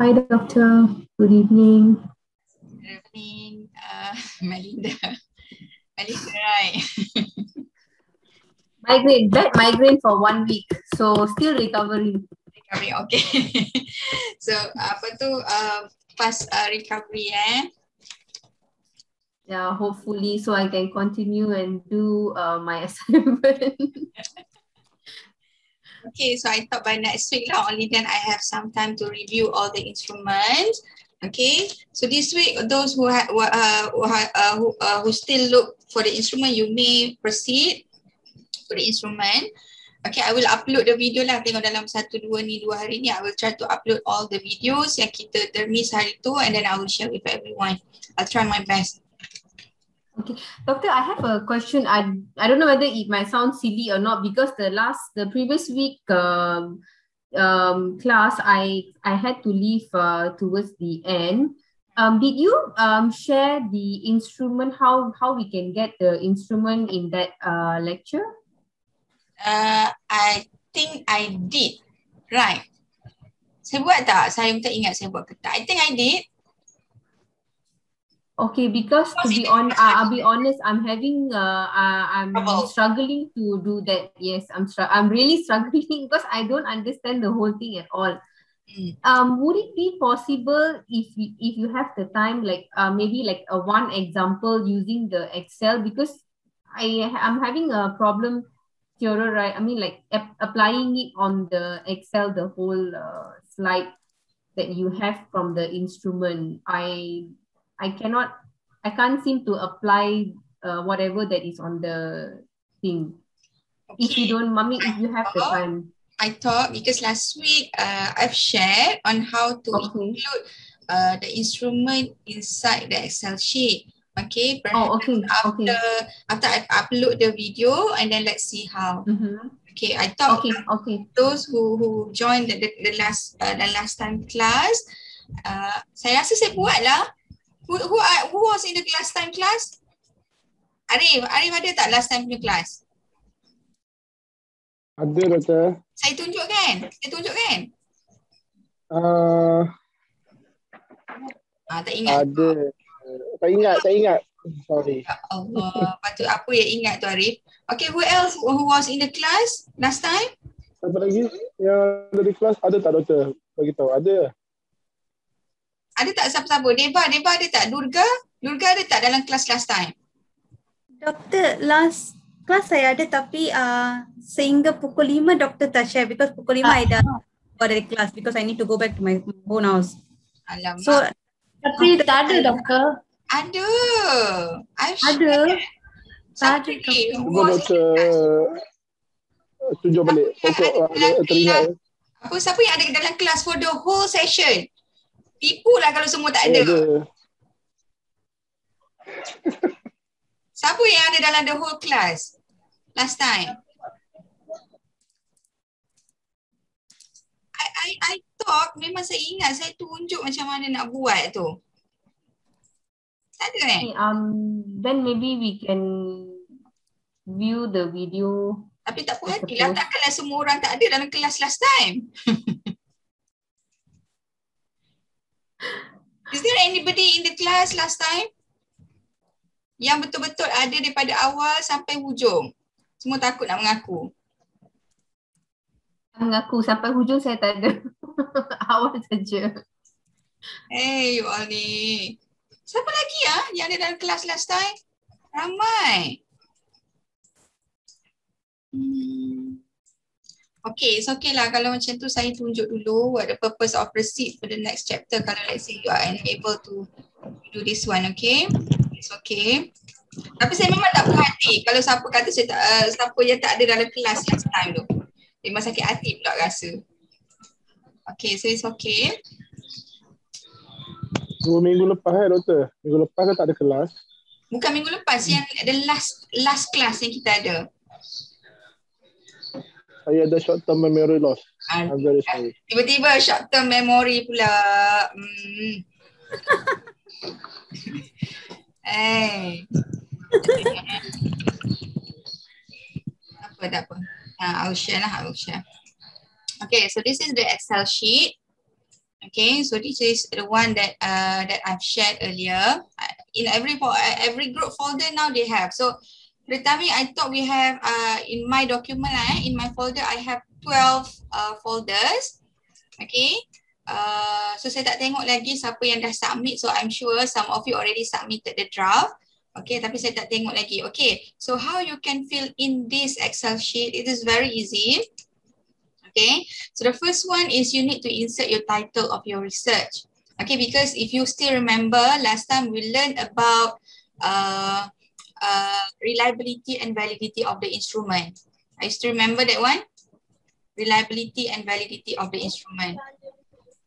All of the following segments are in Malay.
Hi, Doctor. Good evening. Good evening, uh, Melinda. Melinda, right? migraine, bad migraine for one week. So still recovering. Recovery, okay. so apa tu uh, fast uh, recovery eh? Yeah, hopefully so I can continue and do uh, my assignment. Okay, so I thought by next week lah, only then I have some time to review all the instruments. Okay, so this week those who ha, uh, who, uh, who, uh, who still look for the instrument, you may proceed to the instrument. Okay, I will upload the video lah. Tengok dalam satu dua ni dua hari ni, I will try to upload all the videos yang kita termiss hari tu and then I will share with everyone. I'll try my best. Okay, doctor, I have a question. I I don't know whether it might sound silly or not because the last the previous week um, um, class I I had to leave uh, towards the end. Um, did you um, share the instrument how how we can get the instrument in that uh, lecture? Uh, I think I did. Right. Saya buat tak? Saya tak ingat saya buat ke tak. I think I did. Okay, because to be on, uh, I'll be honest, I'm having, uh, uh, I'm struggling to do that. Yes, I'm str- I'm really struggling because I don't understand the whole thing at all. Mm. Um, would it be possible if you, if you have the time, like uh, maybe like a one example using the Excel because I I'm having a problem, Theodore, right? I mean, like ap- applying it on the Excel, the whole uh, slide that you have from the instrument. I I cannot, I can't seem to apply uh, whatever that is on the thing. Okay. If you don't, mommy, if you have the time. I thought because last week uh, I've shared on how to okay. include uh, the instrument inside the Excel sheet. Okay, oh, okay. after okay. after I upload the video and then let's see how. Mm-hmm. Okay, I thought okay, okay. those who who joined the, the, the last uh, the last time class, uh, saya rasa saya buat lah who, who, who was in the last time class? Arif, Arif ada tak last time punya class? Ada doktor. Saya tunjuk kan? Saya tunjuk kan? Uh, ah, tak ingat. Ada. Tak ingat, tak ingat. Sorry. Ya Allah, patut apa yang ingat tu Arif? Okay, who else who was in the class last time? Siapa lagi yang ada di kelas? Ada tak doktor? Bagi tahu. Ada. Ada tak siapa-siapa? Deva, Deva ada tak? Durga? Durga ada tak dalam kelas last time? Doktor, last kelas saya ada tapi uh, sehingga pukul lima doktor tak share because pukul lima ah. I dah keluar dari kelas because I need to go back to my own house. Alamak. So, tapi tak ada doktor. Ada. Ada. Tak ada. Cuba doktor tunjuk balik. Pokok teringat. Apa siapa yang ada dalam kelas for the whole session? Tipu lah kalau semua tak ada. Siapa yang ada dalam the whole class last time? I I I talk memang saya ingat saya tunjuk macam mana nak buat tu. Tak ada eh? Um, then maybe we can view the video. Tapi tak puas hati lah. Takkanlah semua orang tak ada dalam kelas last time. Is there anybody in the class last time? Yang betul-betul ada daripada awal sampai hujung. Semua takut nak mengaku. Mengaku sampai hujung saya tak ada. awal saja. Hey, you all ni. Siapa lagi ya yang ada dalam kelas last time? Ramai. Hmm. Okay, it's okay lah kalau macam tu saya tunjuk dulu what the purpose of receipt for the next chapter kalau let's say you are unable to do this one, okay? It's okay. Tapi saya memang tak puas hati kalau siapa kata saya tak, uh, siapa yang tak ada dalam kelas last time tu. Memang sakit hati pula rasa. Okay, so it's okay. Dua minggu lepas eh doktor? Minggu lepas kan tak ada kelas? Bukan minggu lepas, yang the last last class yang kita ada saya ada short term memory loss. I'm very sorry. Tiba-tiba short term memory pula. Hmm. hey. apa tak apa. Uh, I'll share lah, I'll share. Okay, so this is the Excel sheet. Okay, so this is the one that uh, that I've shared earlier. In every every group folder now they have. So time I thought we have uh, in my document, eh, in my folder, I have 12 uh, folders. Okay, uh, so saya tak tengok lagi siapa yang dah submit. So I'm sure some of you already submitted the draft. Okay, tapi saya tak tengok lagi. Okay, so how you can fill in this Excel sheet? It is very easy. Okay, so the first one is you need to insert your title of your research. Okay, because if you still remember last time we learned about uh, uh, reliability and validity of the instrument. I still remember that one? Reliability and validity of the instrument.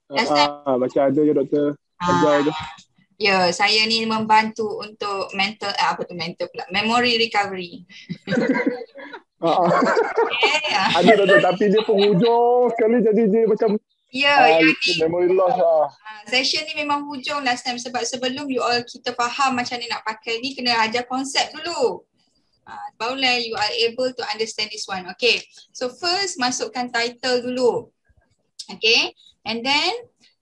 Last time? Ah, macam ada je doktor. Ah, ya, saya ni membantu untuk mental, eh, apa tu mental pula, memory recovery. Uh, yeah. Ada doktor tapi dia penghujung sekali jadi dia macam Ya, yeah, uh, yang ni memory loss lah. Uh, session ni memang hujung last time sebab sebelum you all kita faham macam ni nak pakai ni kena ajar konsep dulu. Uh, barulah you are able to understand this one. Okay, so first masukkan title dulu. Okay, and then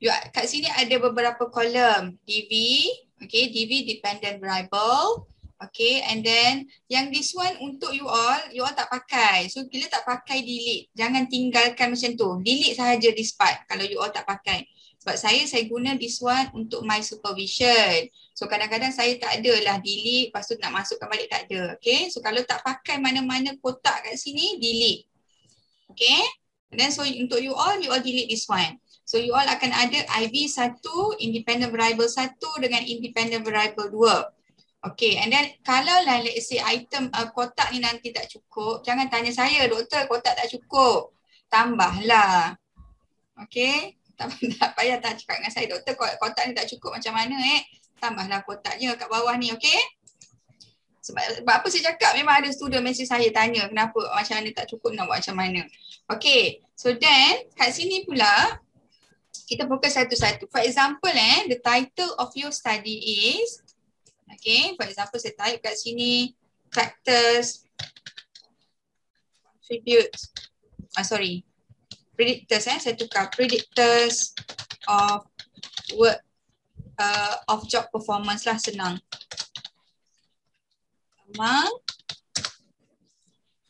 you kat sini ada beberapa kolom DV, okay, DV dependent variable, Okay, and then yang this one untuk you all, you all tak pakai. So, bila tak pakai, delete. Jangan tinggalkan macam tu. Delete sahaja this part kalau you all tak pakai. Sebab saya, saya guna this one untuk my supervision. So, kadang-kadang saya tak ada lah delete, lepas tu nak masukkan balik tak ada. Okay, so kalau tak pakai mana-mana kotak kat sini, delete. Okay, and then so untuk you all, you all delete this one. So, you all akan ada IV satu, independent variable satu dengan independent variable dua. Okay, and then kalau lah let's say item uh, kotak ni nanti tak cukup, jangan tanya saya, doktor kotak tak cukup. Tambahlah. Okay, tak, tak payah tak cakap dengan saya, doktor kotak ni tak cukup macam mana eh. Tambahlah kotaknya kat bawah ni, okay. Sebab, sebab apa saya cakap, memang ada student mesej saya tanya kenapa macam mana tak cukup nak buat macam mana. Okay, so then kat sini pula, kita fokus satu-satu. For example eh, the title of your study is Okay, for example saya type kat sini factors contribute ah sorry. Predictors eh saya tukar. Predictors of work uh, of job performance lah senang. Among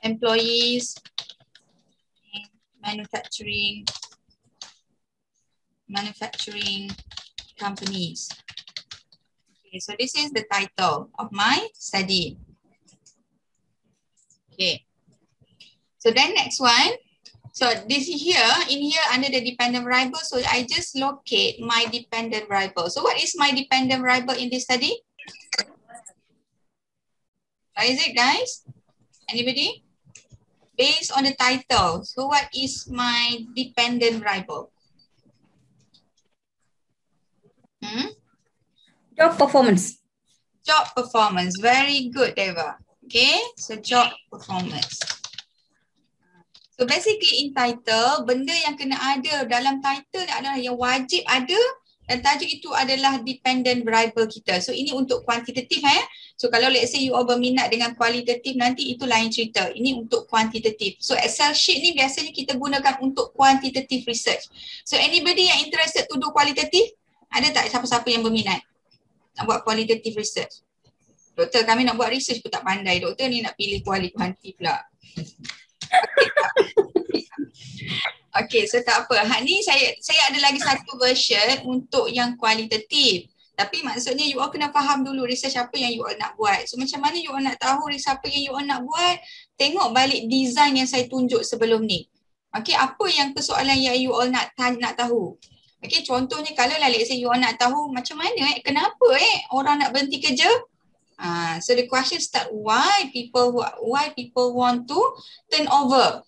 employees in manufacturing manufacturing companies Okay, so this is the title of my study. Okay. So then next one. So this here, in here under the dependent variable, so I just locate my dependent variable. So what is my dependent variable in this study? What is it guys? Anybody? Based on the title. So what is my dependent variable? Hmm? Job performance. Job performance. Very good, Deva. Okay, so job performance. So basically in title, benda yang kena ada dalam title adalah yang wajib ada dan tajuk itu adalah dependent variable kita. So ini untuk kuantitatif eh. So kalau let's say you all berminat dengan kualitatif nanti itu lain cerita. Ini untuk kuantitatif. So Excel sheet ni biasanya kita gunakan untuk quantitative research. So anybody yang interested to do kualitatif? Ada tak siapa-siapa yang berminat? Nak buat qualitative research. Doktor kami nak buat research pun tak pandai. Doktor ni nak pilih kuali kuanti pula. okay, so tak apa. Ha, ni saya saya ada lagi satu version untuk yang kualitatif. Tapi maksudnya you all kena faham dulu research apa yang you all nak buat. So macam mana you all nak tahu research apa yang you all nak buat? Tengok balik design yang saya tunjuk sebelum ni. Okay, apa yang persoalan yang you all nak nak tahu? Okay, contohnya kalau lah let's say you nak tahu macam mana eh, kenapa eh orang nak berhenti kerja? Uh, so the question start why people why people want to turn over?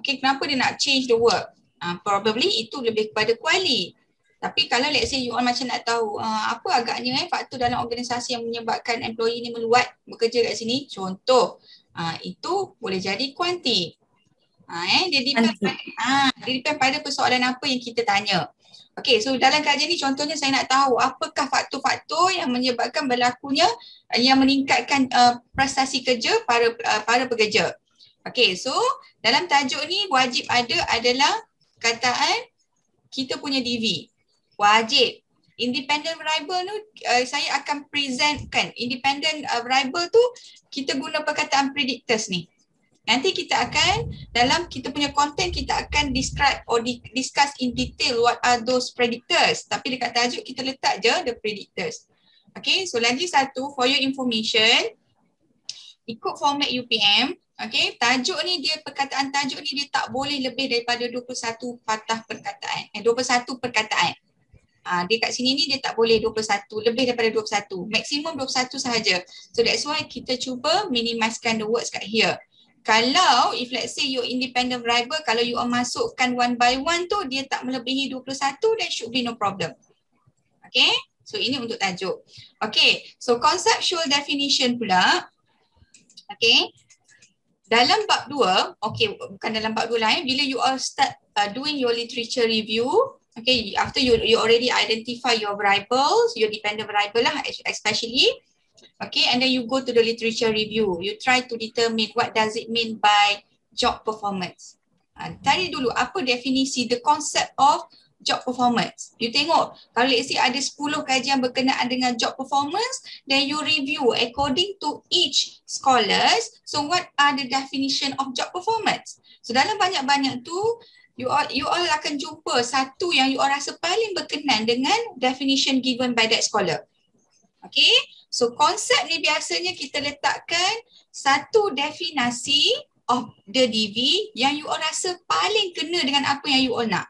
Okay, kenapa dia nak change the work? Uh, probably itu lebih kepada kuali. Tapi kalau let's say you all macam nak tahu uh, apa agaknya eh faktor dalam organisasi yang menyebabkan employee ni meluat bekerja kat sini, contoh uh, itu boleh jadi kuanti. Uh, eh, dia depend, uh, dia depend pada persoalan apa yang kita tanya. Okey, so dalam kajian ni contohnya saya nak tahu apakah faktor-faktor yang menyebabkan berlakunya uh, yang meningkatkan uh, prestasi kerja para uh, para pekerja. Okey, so dalam tajuk ni wajib ada adalah kataan kita punya DV. Wajib. Independent variable tu uh, saya akan presentkan. Independent uh, variable tu kita guna perkataan predictors ni. Nanti kita akan dalam kita punya content kita akan describe or di, discuss in detail what are those predictors. Tapi dekat tajuk kita letak je the predictors. Okay, so lagi satu for your information ikut format UPM Okay, tajuk ni dia perkataan tajuk ni dia tak boleh lebih daripada 21 patah perkataan. Eh 21 perkataan. Ah dia kat sini ni dia tak boleh 21, lebih daripada 21. Maksimum 21 sahaja. So that's why kita cuba minimizekan the words kat here. Kalau if let's say your independent variable kalau you masukkan one by one tu dia tak melebihi 21 then should be no problem. Okay, so ini untuk tajuk. Okay, so conceptual definition pula. Okay, dalam bab dua, okay, bukan dalam bab dua lain, bila you all start uh, doing your literature review, okay, after you you already identify your variables, your dependent variable lah especially, okay, and then you go to the literature review, you try to determine what does it mean by job performance. Tadi dulu, apa definisi the concept of job performance. You tengok kalau let's say ada 10 kajian berkenaan dengan job performance then you review according to each scholars so what are the definition of job performance. So dalam banyak-banyak tu you all, you all akan jumpa satu yang you all rasa paling berkenan dengan definition given by that scholar. Okay, so konsep ni biasanya kita letakkan satu definasi of the DV yang you all rasa paling kena dengan apa yang you all nak.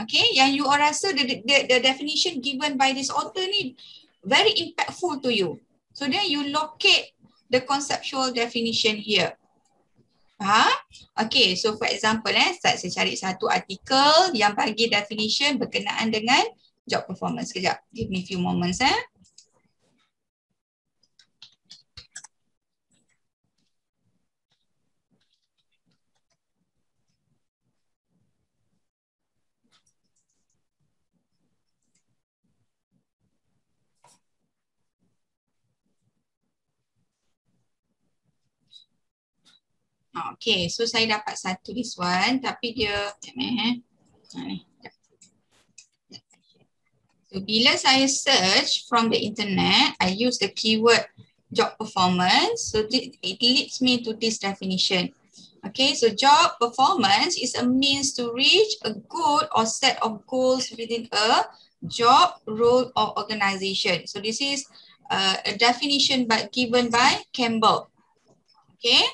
Okay, yang you all rasa the, the, the definition given by this author ni very impactful to you. So then you locate the conceptual definition here. Faham? Okay, so for example eh, start saya cari satu artikel yang bagi definition berkenaan dengan job performance. Sekejap, give me few moments eh. Okay, so saya dapat satu this one tapi dia eh. So bila saya search from the internet, I use the keyword job performance. So it leads me to this definition. Okay, so job performance is a means to reach a good or set of goals within a job, role or organization. So this is uh, a definition but given by Campbell. Okay.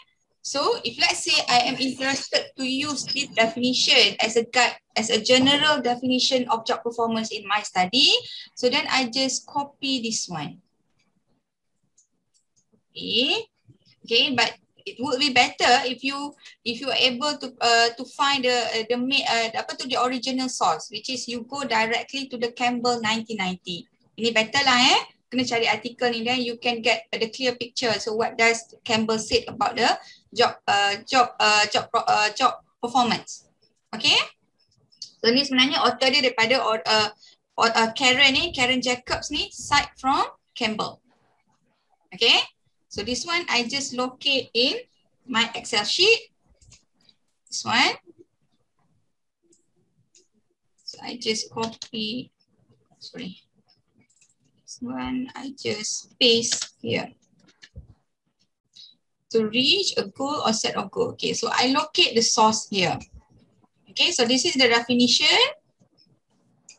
So if let's say I am interested to use this definition as a guide, as a general definition of job performance in my study, so then I just copy this one. Okay, okay, but it would be better if you if you are able to uh, to find the uh, the uh, apa tu the original source, which is you go directly to the Campbell 1990. Ini better lah eh. Kena cari artikel ni then you can get the clear picture. So what does Campbell said about the job uh, job uh, job uh, job performance. Okay? So ni sebenarnya author dia daripada uh, uh, Karen ni, Karen Jacobs ni cite from Campbell. Okay? So this one I just locate in my Excel sheet. This one. So I just copy, sorry. This one I just paste here to reach a goal or set of goal. Okay, so I locate the source here. Okay, so this is the definition.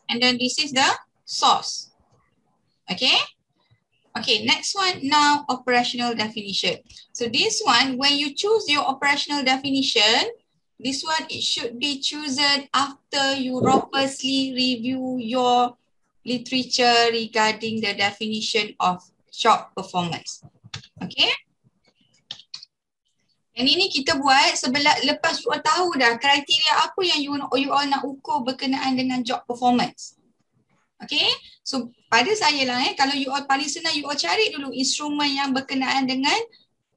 And then this is the source. Okay. Okay, next one now operational definition. So this one, when you choose your operational definition, this one it should be chosen after you robustly review your literature regarding the definition of job performance. Okay. Yang ini kita buat sebelah lepas you all tahu dah kriteria apa yang you, you all nak ukur berkenaan dengan job performance. Okay, so pada saya lah eh, kalau you all paling senang you all cari dulu instrumen yang berkenaan dengan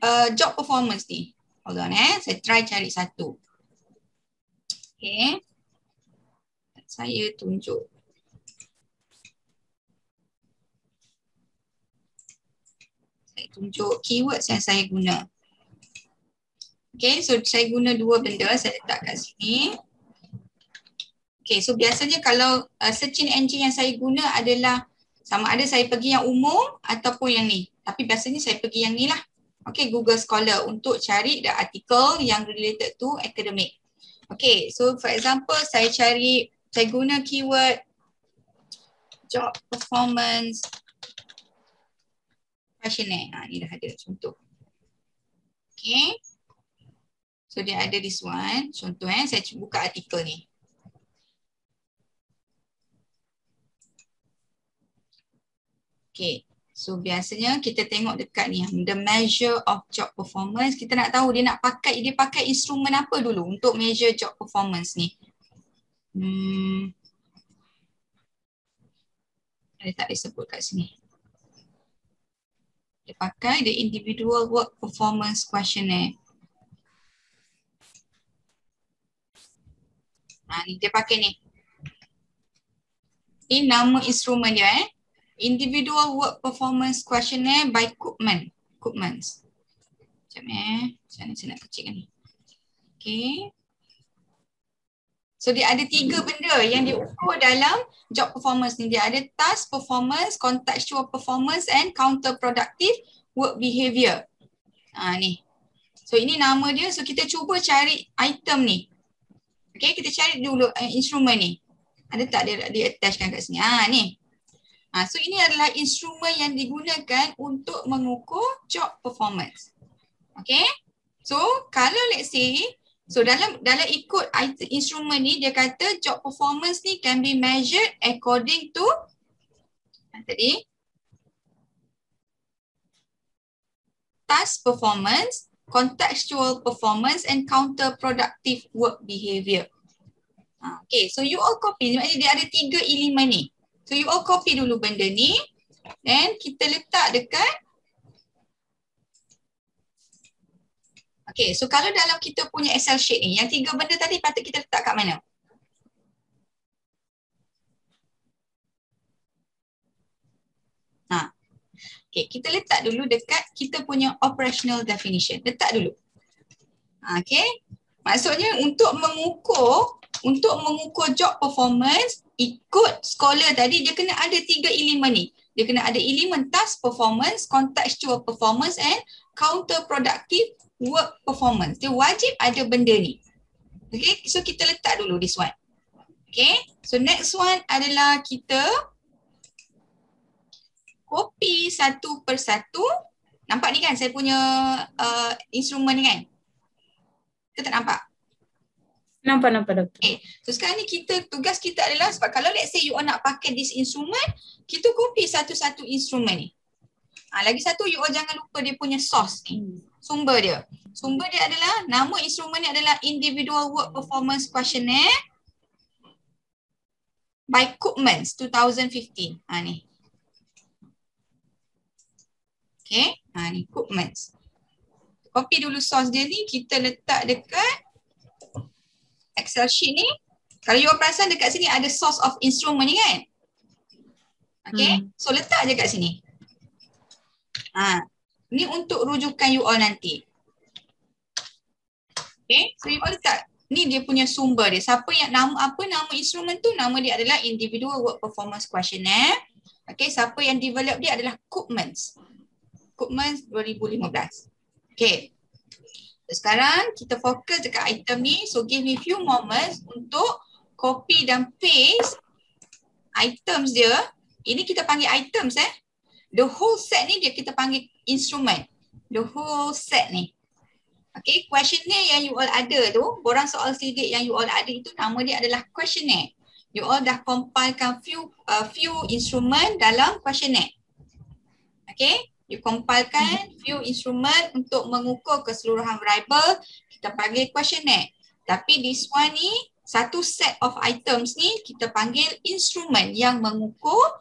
uh, job performance ni. Hold on eh, saya try cari satu. Okay, saya tunjuk. Saya tunjuk keywords yang saya guna. Okay, so saya guna dua benda, saya letak kat sini. Okay, so biasanya kalau uh, searching engine yang saya guna adalah sama ada saya pergi yang umum ataupun yang ni. Tapi biasanya saya pergi yang ni lah. Okay, Google Scholar untuk cari the article yang related to academic. Okay, so for example, saya cari, saya guna keyword job performance questionnaire. Ha, ni dah ada contoh. Okay. So dia ada this one. Contoh eh, saya buka artikel ni. Okay. So biasanya kita tengok dekat ni the measure of job performance. Kita nak tahu dia nak pakai dia pakai instrumen apa dulu untuk measure job performance ni. Hmm. Ada tak disebut kat sini. Dia pakai the individual work performance questionnaire. Ha, ni dia pakai ni. Ini nama instrumen dia eh. Individual Work Performance Questionnaire by Koopman. Koopmans. Macam eh. Macam mana saya nak kecilkan ni. Okay. So dia ada tiga benda yang diukur dalam job performance ni. Dia ada task performance, contextual performance and counterproductive work behavior. Ha, ni. So ini nama dia. So kita cuba cari item ni. Okay, kita cari dulu uh, instrumen ni. Ada tak dia, dia attachkan kat sini? Ha, ni. Ha, so ini adalah instrumen yang digunakan untuk mengukur job performance. Okay. So kalau let's say, so dalam dalam ikut instrumen ni dia kata job performance ni can be measured according to tadi task performance, contextual performance and counterproductive work behavior. Ha, okay, so you all copy. Maksudnya dia ada tiga elemen ni. So you all copy dulu benda ni. Then kita letak dekat. Okay, so kalau dalam kita punya Excel sheet ni, yang tiga benda tadi patut kita letak kat mana? Ha. Okay, kita letak dulu dekat kita punya operational definition. Letak dulu. Okay. Maksudnya untuk mengukur, untuk mengukur job performance, ikut scholar tadi dia kena ada tiga elemen ni. Dia kena ada elemen task performance, contextual performance and counterproductive work performance. Dia wajib ada benda ni. Okay, so kita letak dulu this one. Okay, so next one adalah kita copy satu persatu. Nampak ni kan saya punya uh, instrumen ni kan? Kita tak nampak? Nampak, nampak doktor. Okay. So sekarang ni kita, tugas kita adalah sebab kalau let's say you all nak pakai this instrument, kita copy satu-satu instrumen ni. Ha, lagi satu, you all jangan lupa dia punya source ni. Hmm. Sumber dia. Sumber dia adalah, nama instrumen ni adalah Individual Work Performance Questionnaire by Koopmans 2015. Ha ni. Okay. Ha ni, Koopmans. Copy dulu source dia ni, kita letak dekat Excel sheet ni, kalau you perasan dekat sini ada source of instrument ni kan? Okay, hmm. so letak je kat sini. Ha, ni untuk rujukan you all nanti. Okay, so you all letak. Ni dia punya sumber dia. Siapa yang nama apa nama instrumen tu? Nama dia adalah Individual Work Performance Questionnaire. Okay, siapa yang develop dia adalah Koopmans. Koopmans 2015. Okay, sekarang kita fokus dekat item ni. So give me few moments untuk copy dan paste items dia. Ini kita panggil items eh. The whole set ni dia kita panggil instrument. The whole set ni. Okay, questionnaire yang you all ada tu, borang soal sidik yang you all ada itu nama dia adalah questionnaire. You all dah compilekan few uh, few instrument dalam questionnaire. Okay, you compilekan few instrument untuk mengukur keseluruhan variable. Kita panggil questionnaire. Tapi this one ni satu set of items ni kita panggil instrument yang mengukur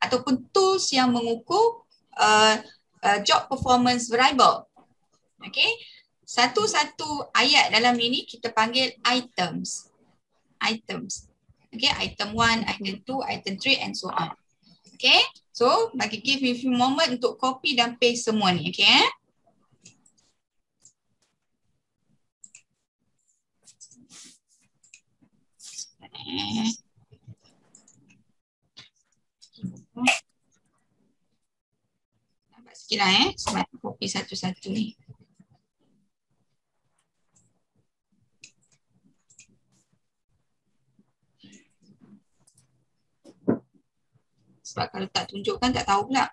ataupun tools yang mengukur uh, uh, job performance variable. Okay? Satu-satu ayat dalam ini kita panggil items. Items. Okay? Item 1 item 2 item 3 and so on okay So, bagi give me a few moment untuk copy dan paste semua ni, okay eh? Nampak sikit lah eh. Sebab kopi satu-satu ni. Sebab kalau tak tunjukkan tak tahu pula.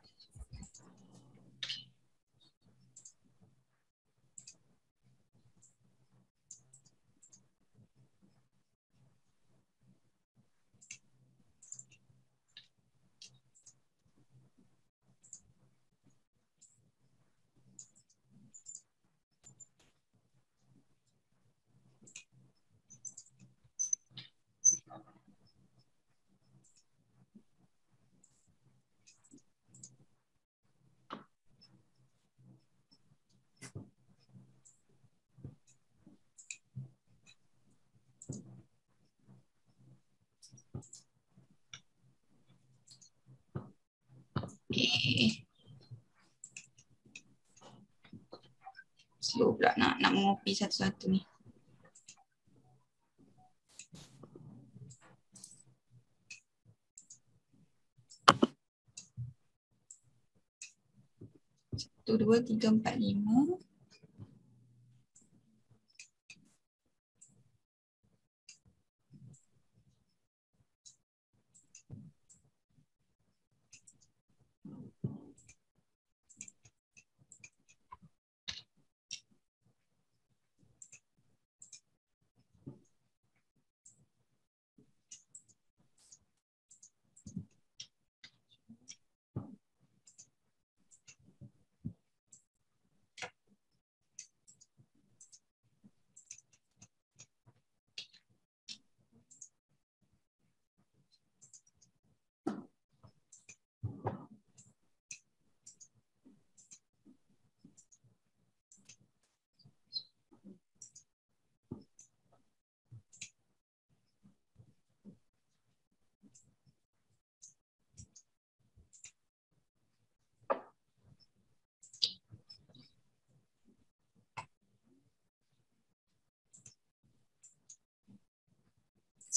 Okay. Slow pula nak nak mengopi satu-satu ni. Satu, dua, tiga, empat, lima.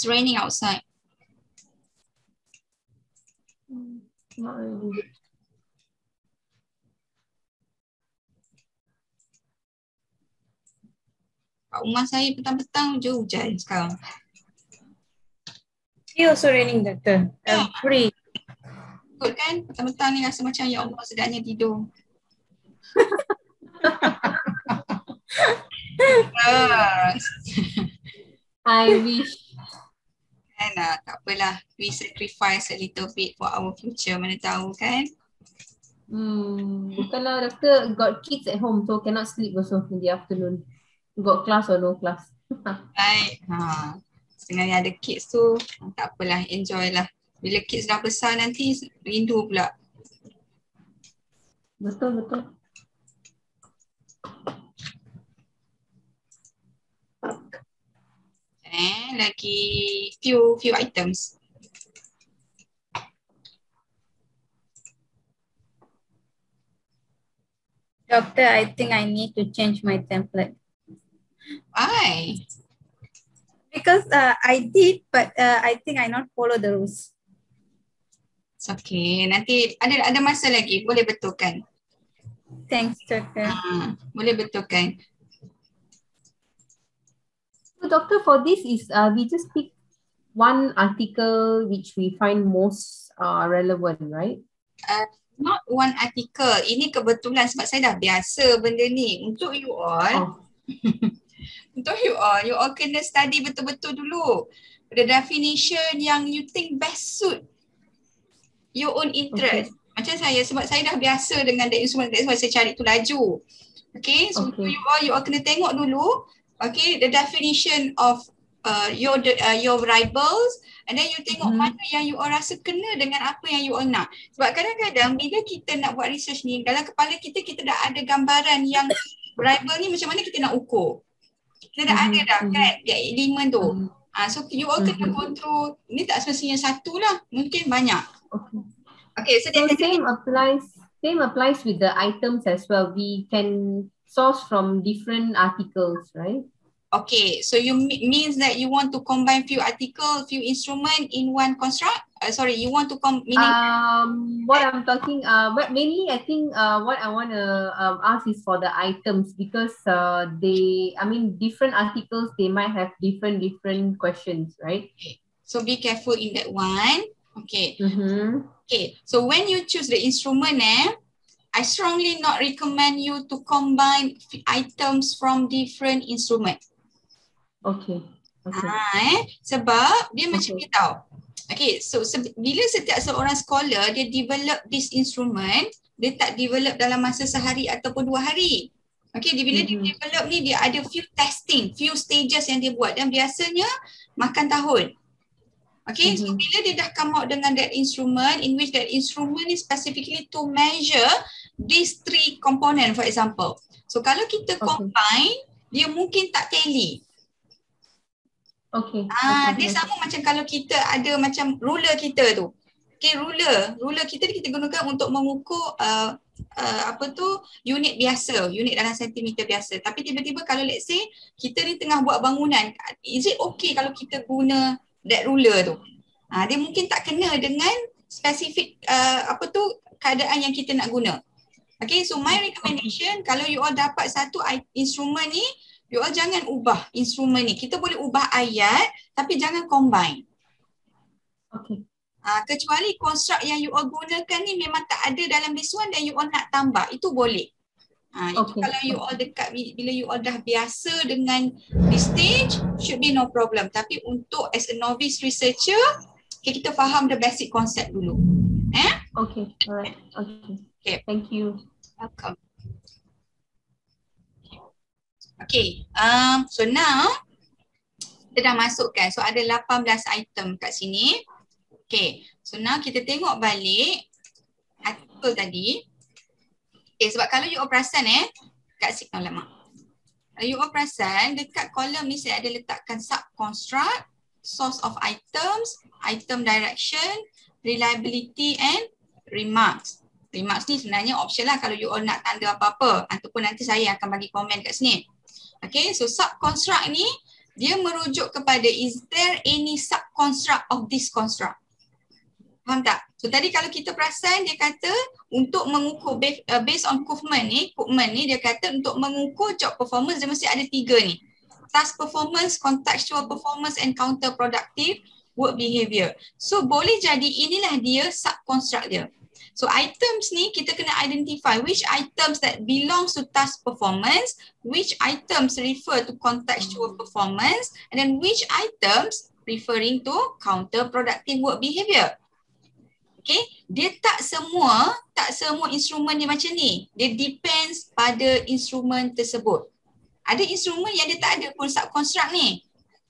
It's raining outside. Not really. Kat rumah saya petang-petang je hujan sekarang. It also raining doctor. Yeah. Every Kot kan? Petang-petang ni rasa macam ya Allah sedapnya tidur. Ah, I wish. Kan ah, tak apalah. We sacrifice a little bit for our future. Mana tahu kan? Hmm, bukanlah doctor got kids at home so cannot sleep also in the afternoon. Got class or no class. Baik. Ha. Setengah ni ada kids tu, tak apalah. Enjoy lah. Bila kids dah besar nanti, rindu pula. betul betul. Eh, lagi few few items. doctor, I think I need to change my template Why? because uh, I did, but uh, I think I not follow the rules. It's okay. Nanti ada ada masa lagi. Boleh betulkan. Thanks, doctor. Ha, boleh betulkan. So doctor for this is uh, we just pick one article which we find most uh, relevant, right? Uh, not one article. Ini kebetulan sebab saya dah biasa benda ni. Untuk you all, Oh. untuk you all, you all kena study betul-betul dulu. The definition yang you think best suit your own interest. Macam saya, sebab saya dah biasa dengan the instrument, that's why saya cari tu laju. Okay, so Okay. you all, you all kena tengok dulu, okay, the definition of uh, your uh, your rivals and then you tengok Mhm. mana yang you all rasa kena dengan apa yang you all nak. Sebab kadang-kadang bila kita nak buat research ni, dalam kepala kita, kita dah ada gambaran yang rival ni macam mana kita nak ukur. Kita dah Mhm, ada dah mhm. kan, dia elemen tu. Hmm. Ah, so you all kena go through, ni tak semestinya satu lah, mungkin banyak. Okay. Okay, so So kata same applies same applies with the items as well. We can source from different articles, right? Okay, so you means that you want to combine few article, few instrument in one construct? Uh, sorry, you want to com meaning? Um, what I'm talking, uh, but mainly I think uh, what I want to um, ask is for the items because uh, they, I mean, different articles they might have different different questions, right? Okay. So be careful in that one. Okay. Mm-hmm. Okay. So when you choose the instrument, eh, I strongly not recommend you to combine items from different instrument. Okay. Okay. Ah, eh? Sebab dia okay. macam ni tau. Okay, so se- bila setiap seorang scholar dia develop this instrument, dia tak develop dalam masa sehari ataupun dua hari. Okay, dia, bila mm-hmm. dia develop ni dia ada few testing, few stages yang dia buat dan biasanya makan tahun. Okay, mm-hmm. so bila dia dah come out dengan that instrument in which that instrument is specifically to measure these three component for example. So kalau kita okay. combine, dia mungkin tak tally. Okay. Ah, okay. dia sama macam kalau kita ada macam ruler kita tu. Okay, ruler. Ruler kita kita gunakan untuk mengukur uh, uh, apa tu unit biasa, unit dalam sentimeter biasa. Tapi tiba-tiba kalau let's say kita ni tengah buat bangunan, is it okay kalau kita guna that ruler tu? Ah, dia mungkin tak kena dengan spesifik uh, apa tu keadaan yang kita nak guna. Okay, so my recommendation okay. kalau you all dapat satu instrument ni, you all jangan ubah instrumen ni. Kita boleh ubah ayat tapi jangan combine. Okay. Uh, kecuali construct yang you all gunakan ni memang tak ada dalam this one dan you all nak tambah. Itu boleh. Uh, okay. Itu kalau you all dekat, bila you all dah biasa dengan this stage, should be no problem. Tapi untuk as a novice researcher, okay, kita faham the basic concept dulu. Eh? Okay, alright. Okay. okay. Thank you. Welcome. Okay, um, so now kita dah masukkan. So ada 18 item kat sini. Okay, so now kita tengok balik artikel tadi. Okay, sebab kalau you all perasan eh, kat sini, oh lama. Kalau you all perasan, dekat kolom ni saya ada letakkan sub-construct, source of items, item direction, reliability and remarks. Remarks ni sebenarnya option lah kalau you all nak tanda apa-apa ataupun nanti saya akan bagi komen kat sini. Okay, so sub-construct ni dia merujuk kepada is there any sub-construct of this construct? Faham tak? So tadi kalau kita perasan dia kata untuk mengukur based, uh, based on Koofman ni, Koofman ni dia kata untuk mengukur job performance dia mesti ada tiga ni. Task performance, contextual performance and counterproductive work behavior. So boleh jadi inilah dia sub-construct dia. So items ni kita kena identify which items that belongs to task performance, which items refer to contextual performance and then which items referring to counterproductive work behavior. Okay, dia tak semua, tak semua instrumen dia macam ni. Dia depends pada instrumen tersebut. Ada instrumen yang dia tak ada pun subconstruct ni.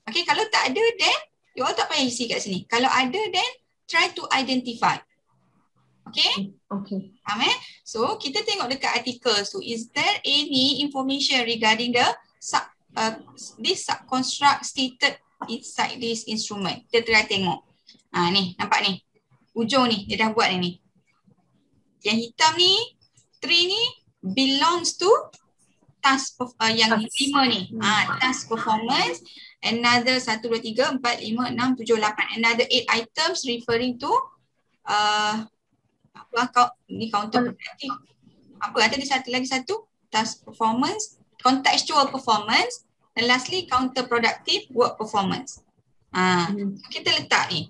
Okay, kalau tak ada then you all tak payah isi kat sini. Kalau ada then try to identify. Okay? Okay. Faham eh? So, kita tengok dekat artikel tu. Is there any information regarding the sub, uh, this subconstruct stated inside this instrument? Kita try tengok. Ha, ni, nampak ni. Ujung ni, dia dah buat ni. Yang hitam ni, three ni belongs to task uh, yang lima ni. Ha, task performance. Another satu, dua, tiga, empat, lima, enam, tujuh, lapan. Another eight items referring to uh, apa kau ni counter productive apa ada di satu lagi satu? Task performance contextual performance dan lastly counter productive work performance. Ah hmm. kita letak ni.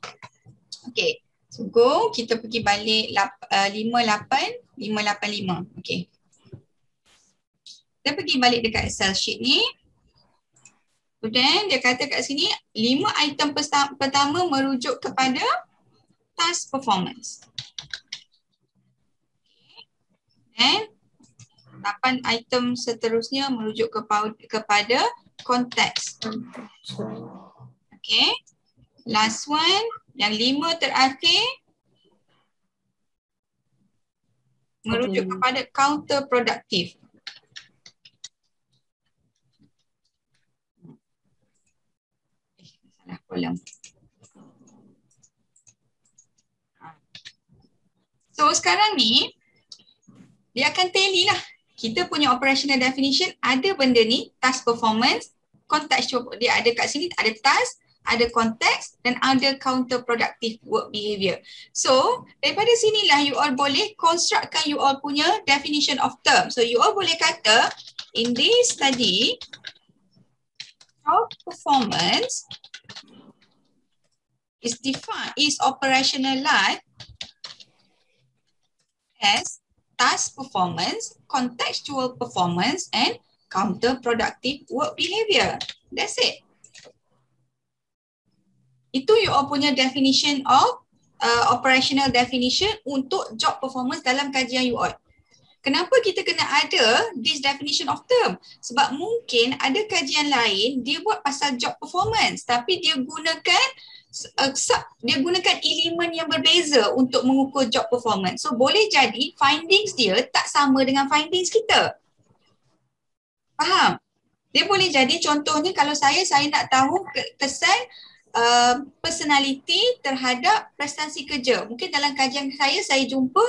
Okey so go. Kita pergi balik lap, uh, 58 585 okey. Kita pergi balik dekat excel sheet ni. Kemudian dia kata kat sini lima item pertama merujuk kepada task performance. And lapan item seterusnya merujuk kepada konteks. Okay. Last one. Yang lima terakhir merujuk okay. kepada counterproductive. Eh, salah kolom. So sekarang ni dia akan tally lah. Kita punya operational definition ada benda ni, task performance, contextual dia ada kat sini ada task ada konteks dan ada counterproductive work behavior. So, daripada sinilah you all boleh constructkan you all punya definition of term. So, you all boleh kata in this study job performance is defined is operationalized as task performance, contextual performance and counterproductive work behavior. That's it. Itu you all punya definition of uh, operational definition untuk job performance dalam kajian you all. Kenapa kita kena ada this definition of term? Sebab mungkin ada kajian lain dia buat pasal job performance tapi dia gunakan uh, dia gunakan elemen yang berbeza untuk mengukur job performance. So boleh jadi findings dia tak sama dengan findings kita. Faham? Dia boleh jadi contohnya kalau saya saya nak tahu kesan uh, personality terhadap prestasi kerja. Mungkin dalam kajian saya saya jumpa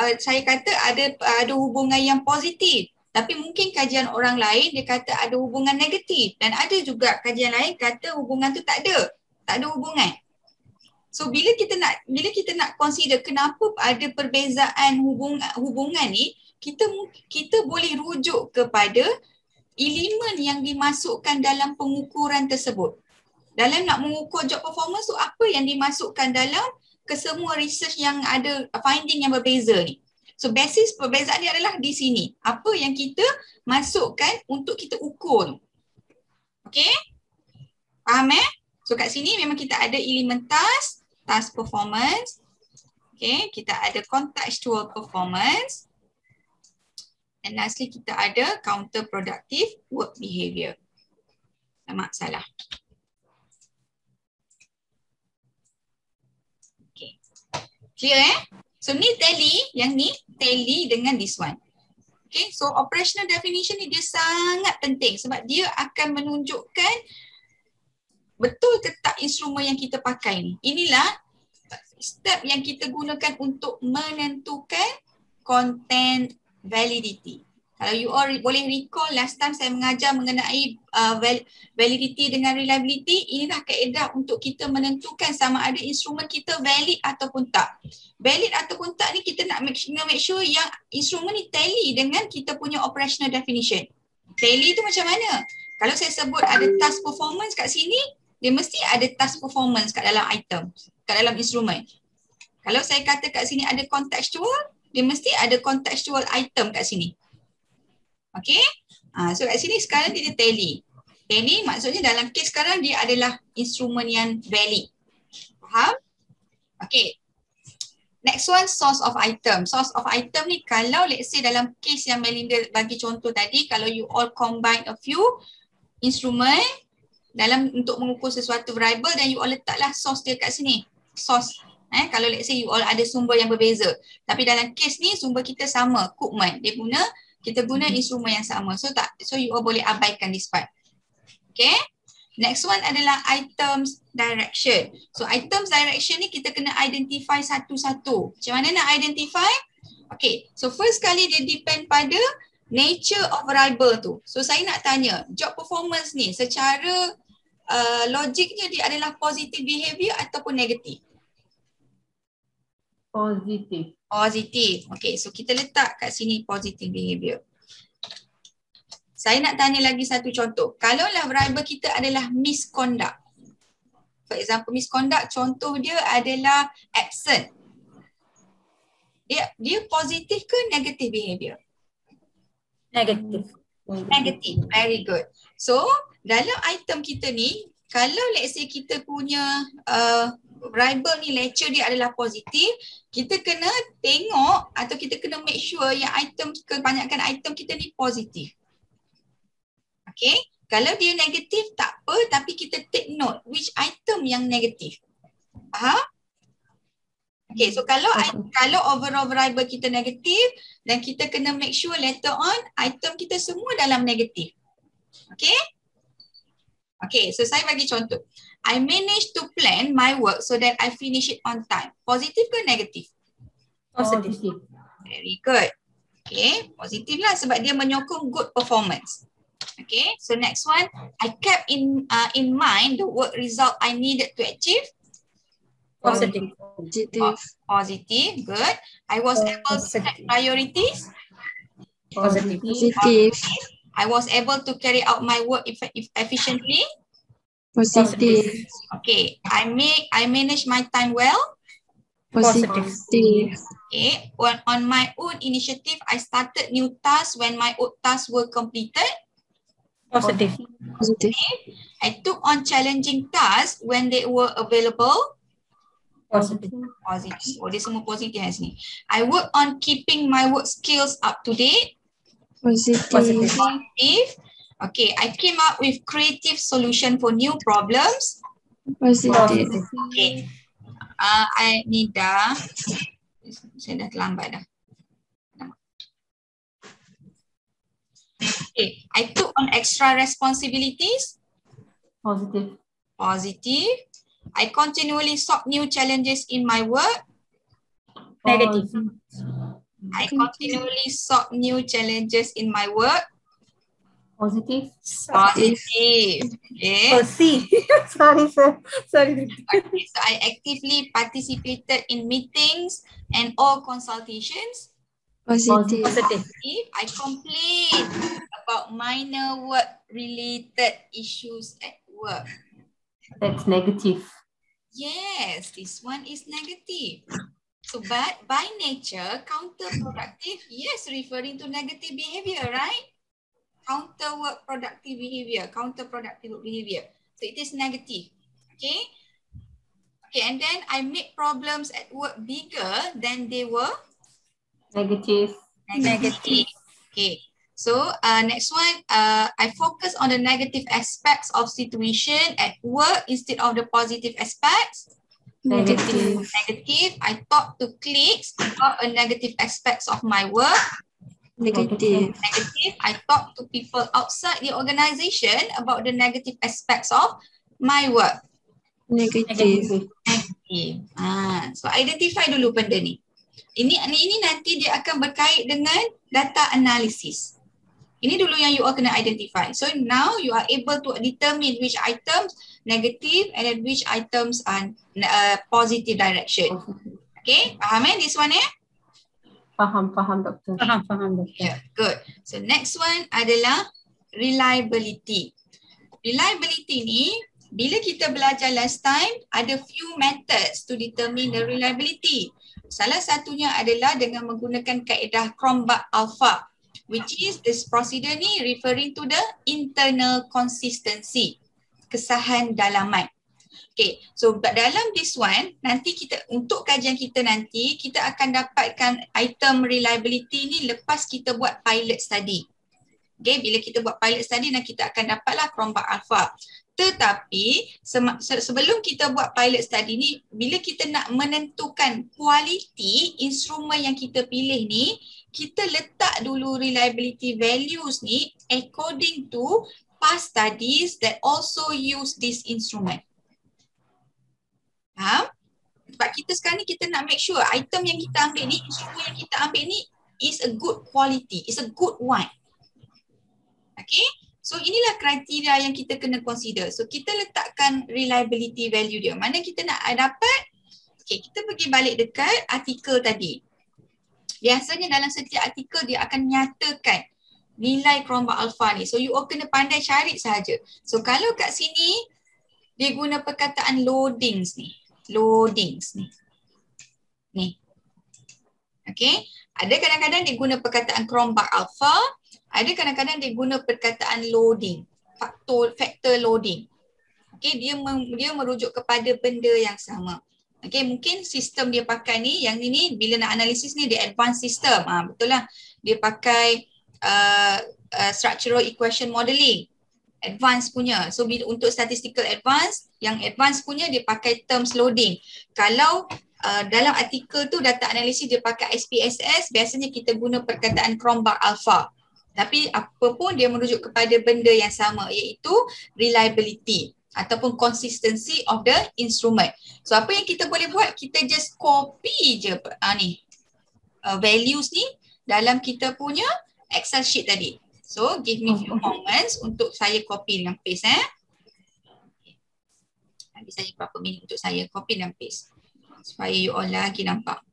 uh, saya kata ada ada hubungan yang positif. Tapi mungkin kajian orang lain dia kata ada hubungan negatif dan ada juga kajian lain kata hubungan tu tak ada. Tak ada hubungan. So bila kita nak bila kita nak consider kenapa ada perbezaan hubungan hubungan ni, kita kita boleh rujuk kepada elemen yang dimasukkan dalam pengukuran tersebut dalam nak mengukur job performance tu apa yang dimasukkan dalam kesemua research yang ada finding yang berbeza ni. So basis perbezaan dia adalah di sini. Apa yang kita masukkan untuk kita ukur. Okay? Faham eh? So kat sini memang kita ada elemen task, task performance. Okay, kita ada contextual performance. And lastly kita ada counterproductive work behavior. Tak salah. Clear eh? So ni tally, yang ni tally dengan this one. Okay, so operational definition ni dia sangat penting sebab dia akan menunjukkan betul ke tak instrumen yang kita pakai ni. Inilah step yang kita gunakan untuk menentukan content validity. Kalau you all boleh recall last time saya mengajar mengenai uh, validity dengan reliability, inilah kaedah untuk kita menentukan sama ada instrumen kita valid ataupun tak. Valid ataupun tak ni kita nak make, make sure yang instrumen ni tally dengan kita punya operational definition. Tally tu macam mana? Kalau saya sebut ada task performance kat sini, dia mesti ada task performance kat dalam item, kat dalam instrumen. Kalau saya kata kat sini ada contextual, dia mesti ada contextual item kat sini. Okay. Uh, so kat sini sekarang dia tally. Tally maksudnya dalam kes sekarang dia adalah instrumen yang valid. Faham? Okay. Next one source of item. Source of item ni kalau let's say dalam kes yang Melinda bagi contoh tadi kalau you all combine a few instrument dalam untuk mengukur sesuatu variable dan you all letaklah source dia kat sini. Source. Eh, kalau let's say you all ada sumber yang berbeza. Tapi dalam kes ni sumber kita sama, Cookman. Dia guna kita guna mm-hmm. instrumen yang sama. So tak so you all boleh abaikan this part. Okay. Next one adalah items direction. So items direction ni kita kena identify satu-satu. Macam mana nak identify? Okay. So first kali dia depend pada nature of variable tu. So saya nak tanya, job performance ni secara uh, logiknya dia adalah positive behavior ataupun negatif? Positif. Positif. Okay, so kita letak kat sini positive behavior. Saya nak tanya lagi satu contoh. Kalaulah variable kita adalah misconduct. For example, misconduct contoh dia adalah absent. Dia dia positif ke negative behavior? Negatif. Negatif. Very good. So, dalam item kita ni, kalau let's say kita punya uh, variable ni lecture dia adalah positif, kita kena tengok atau kita kena make sure yang item kebanyakan item kita ni positif. Okay, kalau dia negatif tak apa tapi kita take note which item yang negatif. Faham? Okay, so kalau okay. kalau overall variable kita negatif dan kita kena make sure later on item kita semua dalam negatif. Okay? Okay, so saya bagi contoh. I manage to plan my work so that I finish it on time. Positif ke negatif? Positif. Very good. Okay, positif lah sebab dia menyokong good performance. Okay, so next one, I kept in uh, in mind the work result I needed to achieve. Positive. Positive. Positive, good. I was able to set Positive. priorities. Positive. Positive. I was able to carry out my work effe- eff- efficiently. Positive. Okay, I make I manage my time well. Positive. Okay, on, on my own initiative, I started new tasks when my old tasks were completed. Positive. Positive. I took on challenging tasks when they were available. Positive. Positive. Oh, dia semua positif kat sini. I work on keeping my work skills up to date. Positive. Positive. Okay, I came up with creative solution for new problems. Positive. Okay. Uh, I ni dah. Saya dah terlambat dah. Okay, I took on extra responsibilities. Positive. Positive. I continually sought new challenges in my work. Negative. I continually sought new challenges in my work. Positive. Positive. Okay. Oh, C. Sorry, sir. Sorry. Okay, so I actively participated in meetings and all consultations. Positive. Positive. If I complain about minor work related issues at work. That's negative. Yes, this one is negative. So, but by nature, counterproductive, yes, referring to negative behavior, right? Counter work productive behavior, counterproductive behavior. So, it is negative. Okay. Okay, and then I make problems at work bigger than they were Negative. negative. Okay. So uh, next one, uh, I focus on the negative aspects of situation at work instead of the positive aspects. Negative. Negative, I talk to colleagues about the negative aspects of my work. Negative. Negative, I talk to people outside the organization about the negative aspects of my work. Negative. Negative. Ah, so identify dulu benda ni. Ini ini nanti dia akan berkait dengan data analysis. Ini dulu yang you all kena identify. So now you are able to determine which items negative and then which items are uh, positive direction. Okay, faham eh this one eh? Faham, faham, doktor. Faham, faham. doktor. Yeah, good. So next one adalah reliability. Reliability ni bila kita belajar last time ada few methods to determine the reliability. Salah satunya adalah dengan menggunakan kaedah Cronbach alpha which is this procedure ni referring to the internal consistency kesahan dalaman. Okay, so dalam this one, nanti kita, untuk kajian kita nanti, kita akan dapatkan item reliability ni lepas kita buat pilot study. Okay, bila kita buat pilot study, dan kita akan dapatlah Cronbach Alpha. Tetapi sebelum kita buat pilot study ni, bila kita nak menentukan kualiti instrumen yang kita pilih ni, kita letak dulu reliability values ni according to past studies that also use this instrument. Faham? Sebab kita sekarang ni kita nak make sure item yang kita ambil ni, instrumen yang kita ambil ni is a good quality, is a good one. Okay? So inilah kriteria yang kita kena consider. So kita letakkan reliability value dia. Mana kita nak dapat? Okay, kita pergi balik dekat artikel tadi. Biasanya dalam setiap artikel dia akan nyatakan nilai Cronbach Alpha ni. So you all kena pandai cari sahaja. So kalau kat sini dia guna perkataan loadings ni. Loadings ni. Ni. Okay. Ada kadang-kadang dia guna perkataan Cronbach Alpha. Ada kadang-kadang dia guna perkataan loading. Faktor, factor loading. Okay. Dia, dia merujuk kepada benda yang sama. Okay, mungkin sistem dia pakai ni, yang ni ni bila nak analisis ni dia advanced system. Ha, betul lah. Dia pakai uh, uh, structural equation modeling. Advanced punya. So bila untuk statistical advance, yang advanced punya dia pakai terms loading. Kalau uh, dalam artikel tu data analisis dia pakai SPSS, biasanya kita guna perkataan Cronbach alpha. Tapi apa pun dia merujuk kepada benda yang sama iaitu reliability ataupun consistency of the instrument. So apa yang kita boleh buat, kita just copy je uh, ni uh, values ni dalam kita punya Excel sheet tadi. So give me Oh, few okay. moments untuk saya copy dan paste eh. Bagi saya berapa minit untuk saya copy dan paste. Supaya you all lagi nampak.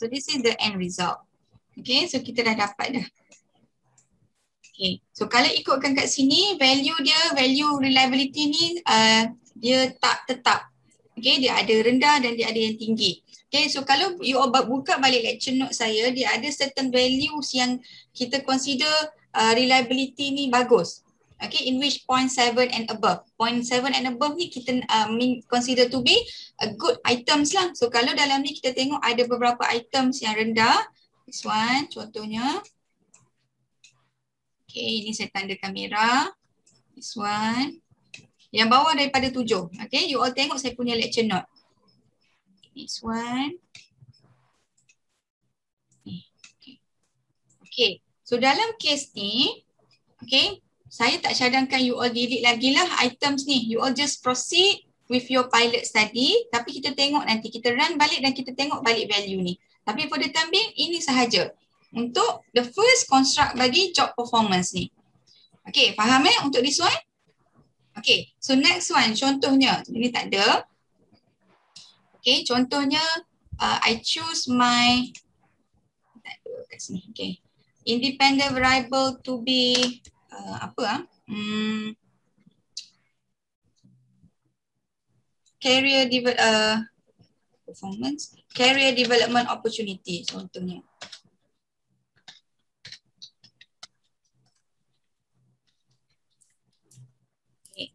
So this is the end result. Okay, so kita dah dapat dah. Okay, so kalau ikutkan kat sini, value dia, value reliability ni uh, dia tak tetap. Okay, dia ada rendah dan dia ada yang tinggi. Okay, so kalau you buka balik lecture note saya, dia ada certain values yang kita consider uh, reliability ni bagus. Okay, in which 0.7 and above. 0.7 and above ni kita uh, consider to be a good items lah. So kalau dalam ni kita tengok ada beberapa items yang rendah. This one contohnya. Okay, ini saya tandakan merah. This one. Yang bawah daripada tujuh. Okay, you all tengok saya punya lecture note. This one. Okay, so dalam case ni, okay, saya tak cadangkan you all delete lagi lah items ni. You all just proceed with your pilot study. Tapi kita tengok nanti, kita run balik dan kita tengok balik value ni. Tapi for the time being, ini sahaja. Untuk the first construct bagi job performance ni. Okay, faham eh untuk this one? Okay, so next one contohnya. Ini tak ada. Okay, contohnya uh, I choose my tak ada kat sini. Okay. Independent variable to be uh, apa ah? Hmm, career develop uh, performance career development opportunity contohnya.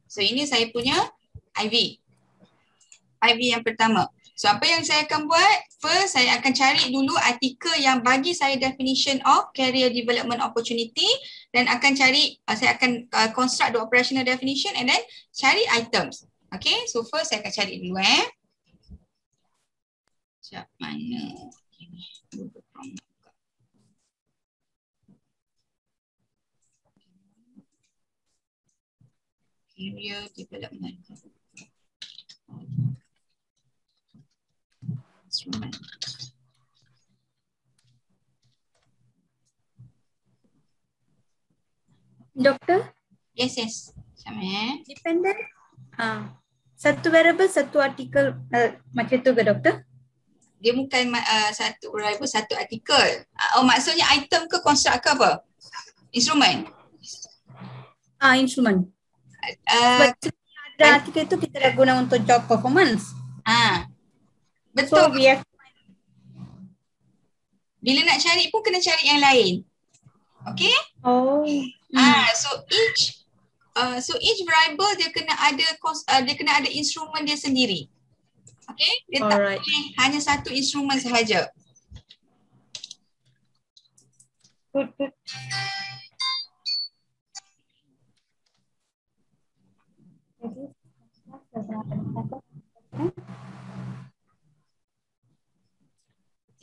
So ini saya punya IV. IV yang pertama. So apa yang saya akan buat? First saya akan cari dulu artikel yang bagi saya definition of career development opportunity dan akan cari uh, saya akan uh, construct the operational definition and then cari items. Okay, so first saya akan cari dulu eh. Sekejap mana? Career development. Instrument. Doktor, Yes, yes. Sama eh. dependent. Ah, satu variable, satu artikel uh, macam tu ke doktor? Dia bukan uh, satu variable, satu artikel. Uh, oh maksudnya item ke construct ke apa? Instrumen. Ah, instrument. Uh, Sebab ada artikel tu kita dah guna untuk job performance. ah. So Betul. we have Bila nak cari pun kena cari yang lain. Okay? oh. Ah, so each uh, so each variable dia kena ada uh, dia kena ada instrumen dia sendiri. Okay? Dia tak Alright. boleh hanya satu instrumen sahaja. Good, good.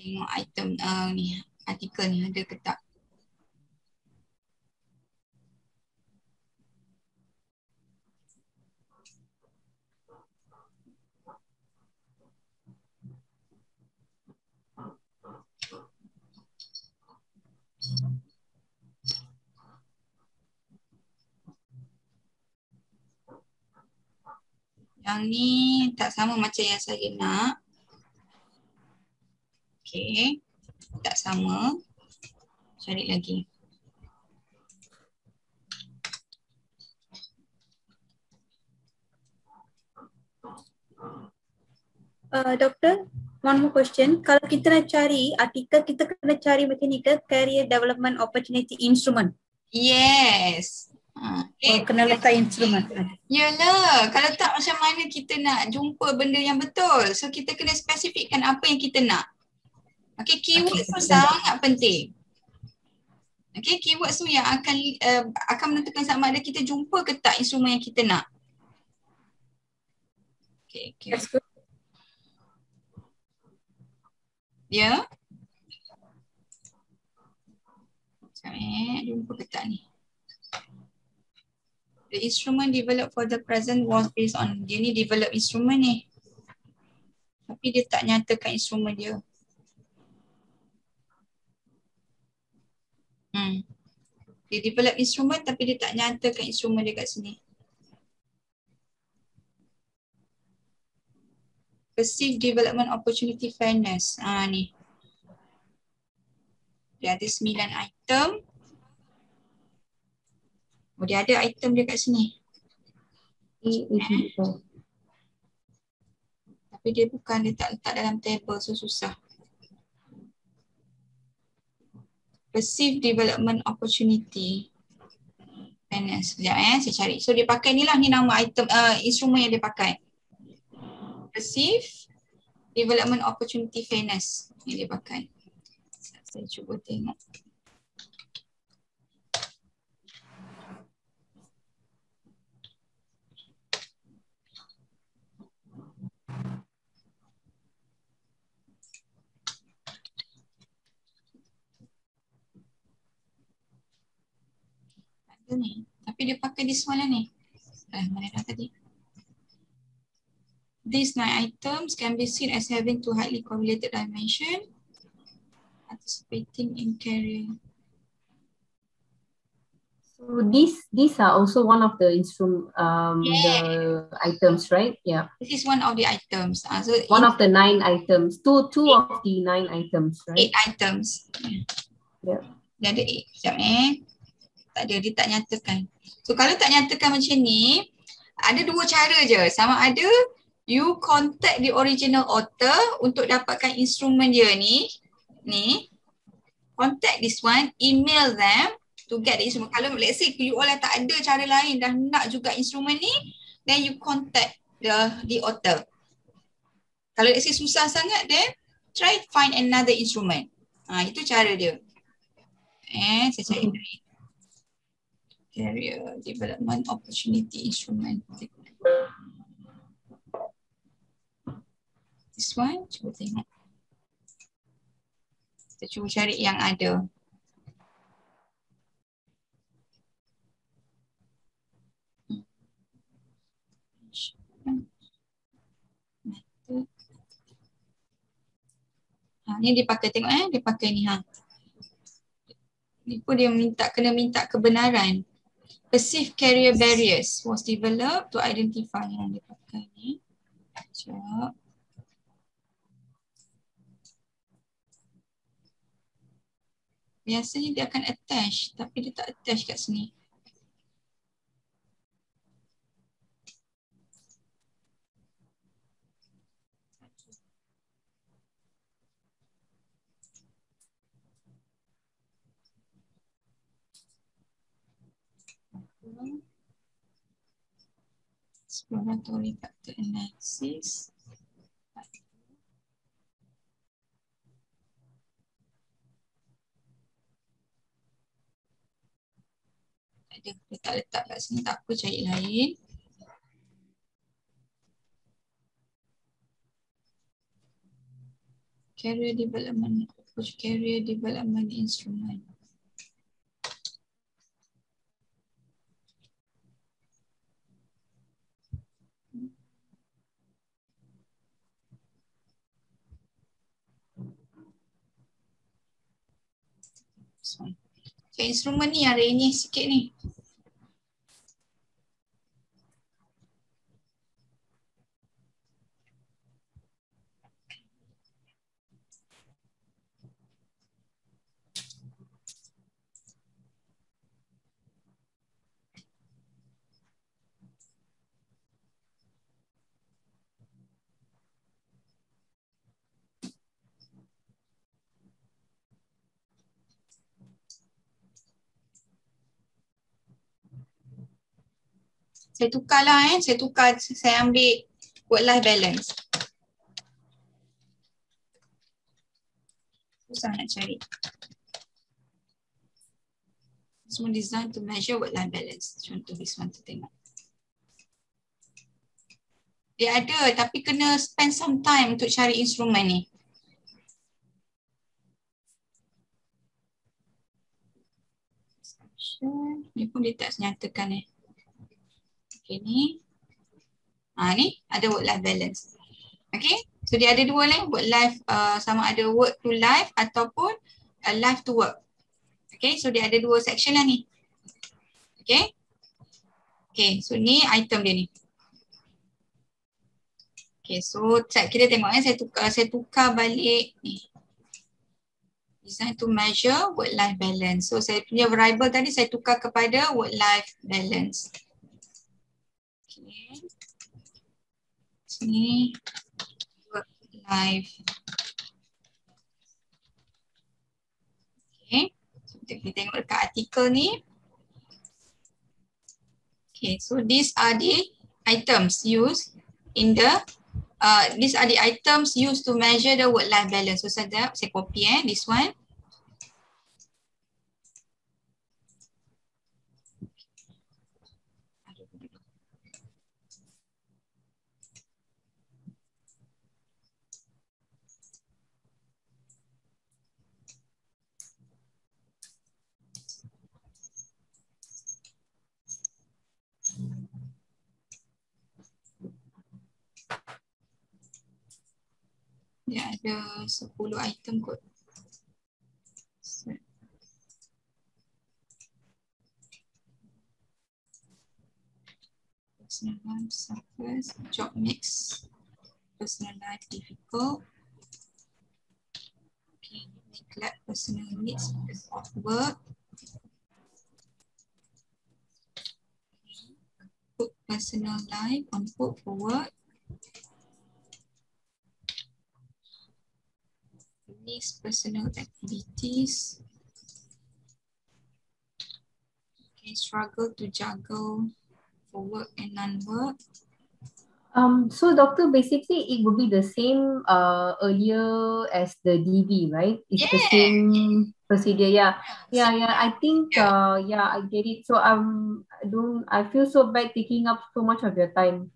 tengok item uh, ni artikel ni ada ke tak. Yang ni tak sama macam yang saya nak. Okay. Tak sama. Cari lagi. Uh, doktor, one more question. Kalau kita nak cari artikel, kita kena cari macam ni ke career development opportunity instrument. Yes. Ha. Eh, kena letak instrument. Yalah, kalau tak macam mana kita nak jumpa benda yang betul. So kita kena spesifikkan apa yang kita nak. Okay, keyword Okay, tu betul. sangat penting. Okay, keyword tu yang akan uh, akan menentukan sama ada kita jumpa ke tak instrumen yang kita nak. Okay, okay. Ya. Sekejap eh, jumpa ke tak ni. The instrument developed for the present was based on, dia ni develop instrument ni. Tapi dia tak nyatakan instrumen dia. Hmm. Dia develop instrument tapi dia tak nyatakan instrumen dia kat sini. Perceived development opportunity fairness. Ah ni. Dia ada sembilan item. Oh dia ada item dia kat sini. Tapi dia bukan dia tak letak dalam table so susah. Perceived development opportunity. Fairness. Sekejap eh saya cari. So dia pakai ni lah ni nama item uh, instrumen yang dia pakai. Perceived development opportunity fairness yang dia pakai. Saya cuba tengok. Ni. Tapi dia pakai this one lah ni. Eh, mana dah tadi? These nine items can be seen as having two highly correlated dimension. Participating in career. So these these are also one of the instrum um the items, right? Yeah. This is one of the items. Uh, so One of the nine items. Two two of the nine items, right? eight items. Yeah. Dia ada eight. Sekejap eh. Tak ada, dia tak nyatakan. So kalau tak nyatakan macam ni, ada dua cara je. Sama ada you contact the original author untuk dapatkan instrumen dia ni. Ni. Contact this one, email them to get the instrument. Kalau let's say you all tak ada cara lain dan nak juga instrumen ni, then you contact the the author. Kalau let's say susah sangat, then try find another instrument. Ha, itu cara dia. Eh, saya cari lagi. Career Development Opportunity Instrument. This one, cuba tengok. Kita cuba cari yang ada. Ha, ni dia pakai tengok eh, dia pakai ni ha. Ni pun dia minta kena minta kebenaran. Perceived carrier barriers was developed to identify yang dia pakai ni. Sekejap. Biasanya dia akan attach tapi dia tak attach kat sini. Exploratory factor analysis. Dia tak letak kat sini, tak apa cari lain. Career development, approach career development instrument. So, instrumen ni yang ini sikit ni. Saya tukar lah eh. Saya tukar, saya ambil work life balance. Susah nak cari. Semua design to measure work life balance. Contoh this one tu tengok. Dia ada tapi kena spend some time untuk cari instrumen ni. Ni pun dia tak nyatakan eh. Okay ni. Ha ni ada work life balance. Okay. So dia ada dua lah. Work life uh, sama ada work to life ataupun uh, life to work. Okay. So dia ada dua section lah ni. Okay. Okay. So ni item dia ni. Okay. So kita tengok eh. Saya tukar, saya tukar balik ni. Design to measure work life balance. So saya punya variable tadi saya tukar kepada work life balance. Sini life. Okay, so kita tengok dekat artikel ni. Okay, so these are the items used in the uh, these are the items used to measure the work life balance. So saya saya copy eh this one. Dia ada 10 item kot. Personal life suffers, job mix, personal life difficult. Okay, neglect personal needs of work. Put personal life on hold for work. These personal activities. Okay, struggle to juggle for work and non-work. Um, so doctor, basically it would be the same uh earlier as the DV, right? It's yeah. the same procedure. Yeah. Yeah, yeah. I think uh yeah, I get it. So um I don't I feel so bad taking up so much of your time.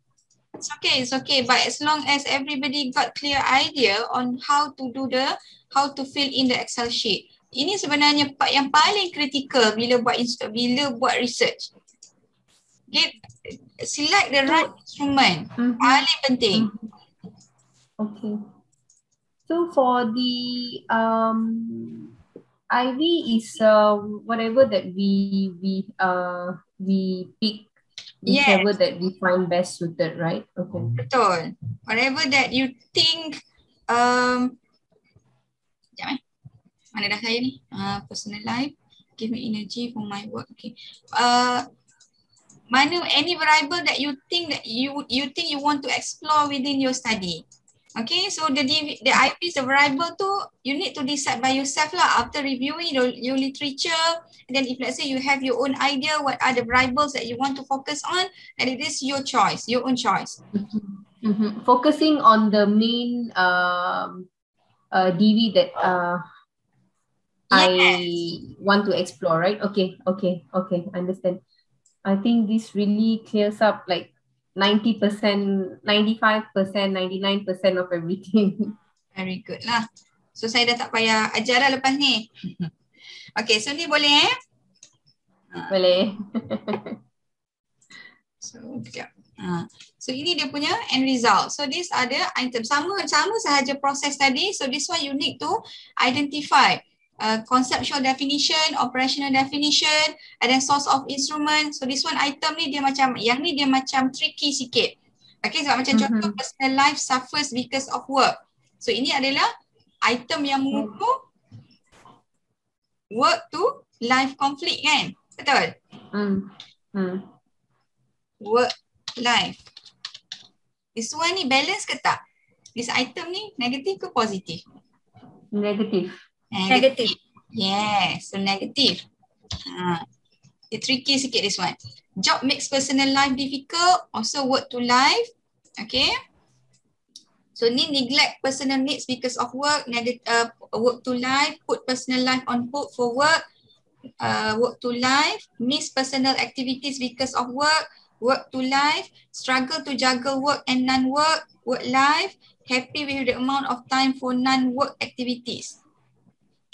It's okay, it's okay. But as long as everybody got clear idea on how to do the, how to fill in the Excel sheet. Ini sebenarnya part yang paling kritikal bila buat bila buat research. Get select the right instrument. Mm-hmm. Paling penting. Mm-hmm. Okay. So for the um IV is uh, whatever that we we uh we pick whichever yes. that we find best suited, right? Okay. Betul. Whatever that you think um Sekejap eh. Mana dah saya ni? Uh, personal life. Give me energy for my work. Okay. Uh, mana any variable that you think that you you think you want to explore within your study. Okay, so the the IP is a variable tu you need to decide by yourself lah after reviewing your, your literature and then if let's say you have your own idea what are the variables that you want to focus on and it is your choice, your own choice. Mm-hmm. Focusing on the main um, uh, DV that uh, yes. I want to explore, right? Okay, okay, okay, understand. I think this really clears up like 90%, 95%, 99% of everything. Very good lah. So saya dah tak payah ajar dah lepas ni. okay, so ni boleh eh? Boleh. So, sekejap. Ha. So ini dia punya end result. So this ada item sama sama sahaja proses tadi. So this one you need to identify uh, conceptual definition, operational definition, and then source of instrument. So this one item ni dia macam yang ni dia macam tricky sikit. Okay sebab macam Mhm. contoh personal life suffers because of work. So ini adalah item yang mengukur work to life conflict kan? Betul? Hmm. Hmm. work life. This one ni balance ke tak? This item ni negatif ke positif? Negatif. Negatif. Yes, so negative. Ha. Dia tricky sikit this one. Job makes personal life difficult, also work to life. Okay. So ni neglect personal needs because of work, neg- uh, work to life, put personal life on hold for work, uh, work to life, miss personal activities because of work, work to life, struggle to juggle work and non-work, work life, happy with the amount of time for non-work activities.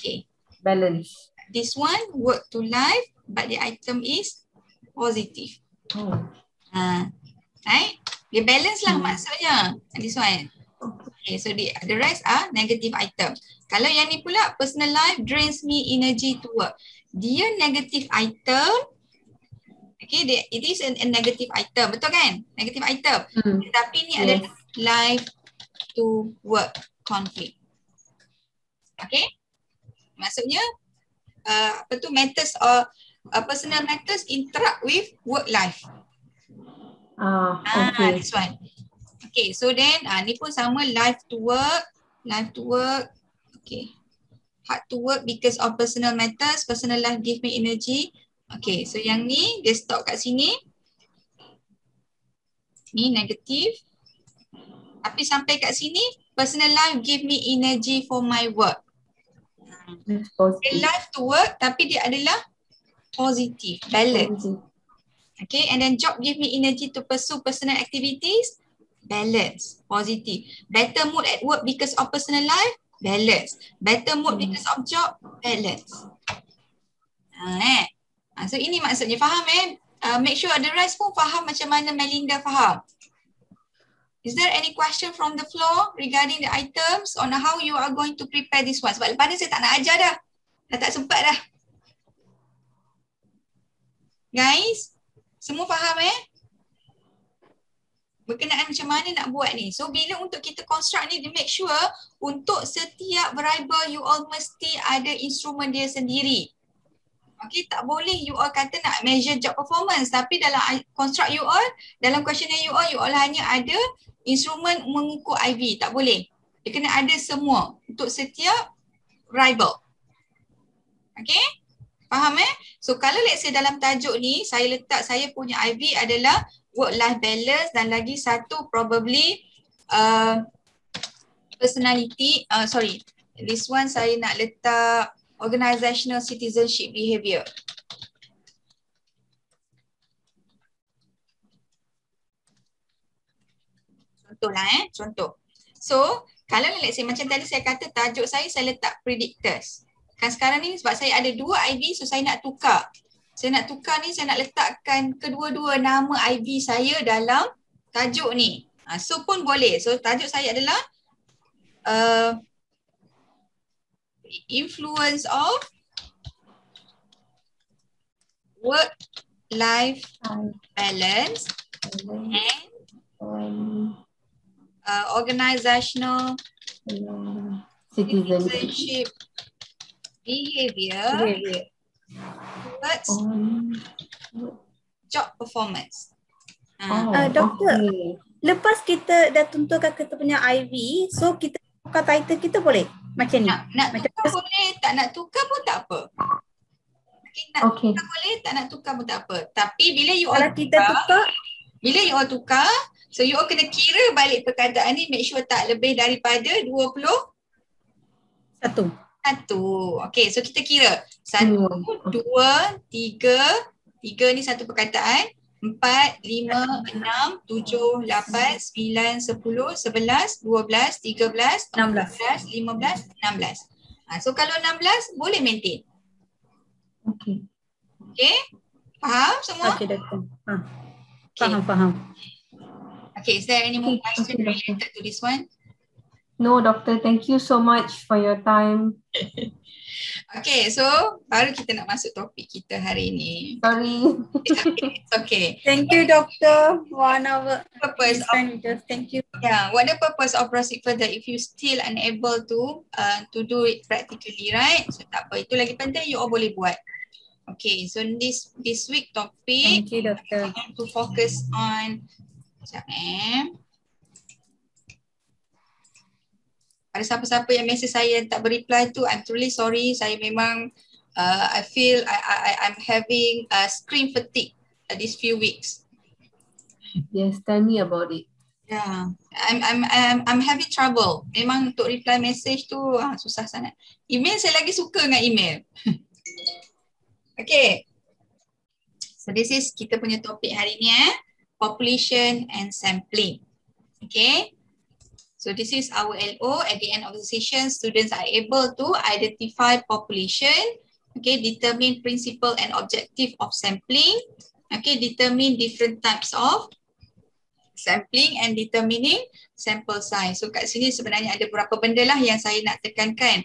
Okay, Balance. this one work to life but the item is positive. Oh. Ha, right? Dia balance lah Hmm. maksudnya. This one. Okay, so the, the rest are negative item. Kalau yang ni pula personal life drains me energy to work. Dia negative item. Okay, dia, it is a, a negative item. Betul kan? Negative item. Hmm. Tapi ni Yes. adalah life to work conflict. Okay? Maksudnya uh, apa tu matters or uh, personal matters interact with work life. Ah, Ah, okay. this one. Okay, so then ah ni pun sama life to work, life to work. Okay. Hard to work because of personal matters, personal life give me energy. Okay, so yang ni dia stop kat sini. Ni negatif. Tapi sampai kat sini, personal life give me energy for my work. Positive. life to work tapi dia adalah positif, balance. Positive. Okay, and then job give me energy to pursue personal activities. Balance, positive. Better mood at work because of personal life. Balance. Better mood Hmm. because of job. Balance. Ha, eh. Ha, so ini maksudnya faham eh? Uh, make sure the rest pun faham macam mana Melinda faham. Is there any question from the floor regarding the items on how you are going to prepare this one? Sebab lepas ni saya tak nak ajar dah. Dah tak sempat dah. Guys, semua faham eh? Berkenaan macam mana nak buat ni. So bila untuk kita construct ni, make sure untuk setiap variable you all mesti ada instrumen dia sendiri. Okay, tak boleh you all kata nak measure job performance tapi dalam construct you all, dalam questionnaire you all, you all hanya ada instrumen mengukur IV. Tak boleh. Dia kena ada semua untuk setiap variable. Okay? Faham eh? So kalau let's say dalam tajuk ni, saya letak saya punya IV adalah work-life balance dan lagi satu probably uh, personality, uh, sorry, this one saya nak letak organizational citizenship behavior. Contoh lah eh, contoh. So, kalau let's say macam tadi saya kata tajuk saya, saya letak predictors. Kan sekarang ni sebab saya ada dua IV so saya nak tukar. Saya nak tukar ni, saya nak letakkan kedua-dua nama IV saya dalam tajuk ni. Ha, so pun boleh. So tajuk saya adalah uh, influence of work life balance and uh, organizational citizen. citizenship behavior Behavior. towards Um, job performance. Ha. oh, Ah, doktor. okay. Lepas kita dah tentukan kita punya IV, so kita tukar title kita boleh? Macam ni. Nak, nak Macam tukar boleh, tak nak tukar pun tak apa. Okay, nak Okay. tukar boleh, tak nak tukar pun tak apa. Tapi bila you all Kalau kita tukar, tukar, bila you all tukar, so you all kena kira balik perkataan ni, make sure tak lebih daripada 21. satu. Okay, so kita kira. Satu, Hmm. dua, tiga. Tiga ni satu perkataan. empat, lima, enam, tujuh, lapan, sembilan, sepuluh, sebelas, dua belas, tiga belas, Enam belas. lima belas, enam belas. Ha, so kalau enam belas boleh maintain. Okay. Okay? Faham semua? Okay, doktor. Ha. Okay. Faham, faham. Okay, is there any more Okay, question related to this one? No, doctor, thank you so much for your time. Okay, so baru kita nak masuk topik kita hari ini. Sorry. It's okay. Thank you, doctor. One hour. Purpose of. Thank you. Yeah, what the purpose of proceed further if you still unable to uh, to do it practically, right? So tak apa, itu lagi penting you all boleh buat. Okay, so this this week topic Thank you, doctor. to focus on Sekejap eh. Ada siapa-siapa yang message saya yang tak bereply tu, I'm truly sorry. Saya memang uh, I feel I, I, I- I'm having uh, screen fatigue uh, these few weeks. Yes, tell me about it. Yeah, I'm I'm I'm I'm having trouble. Memang untuk reply message tu ah, susah sangat. Email saya lagi suka dengan email. okay. So this is kita punya topik hari ni eh. Population and sampling. Okay. So this is our LO. At the end of the session, students are able to identify population. Okay, determine principle and objective of sampling. Okay, determine different types of sampling and determining sample size. So kat sini sebenarnya ada beberapa benda lah yang saya nak tekankan.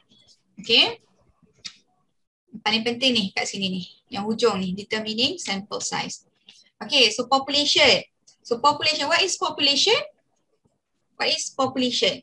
Okay. Paling penting ni kat sini ni. Yang hujung ni, determining sample size. Okay, so population. So population, what is population? What is population?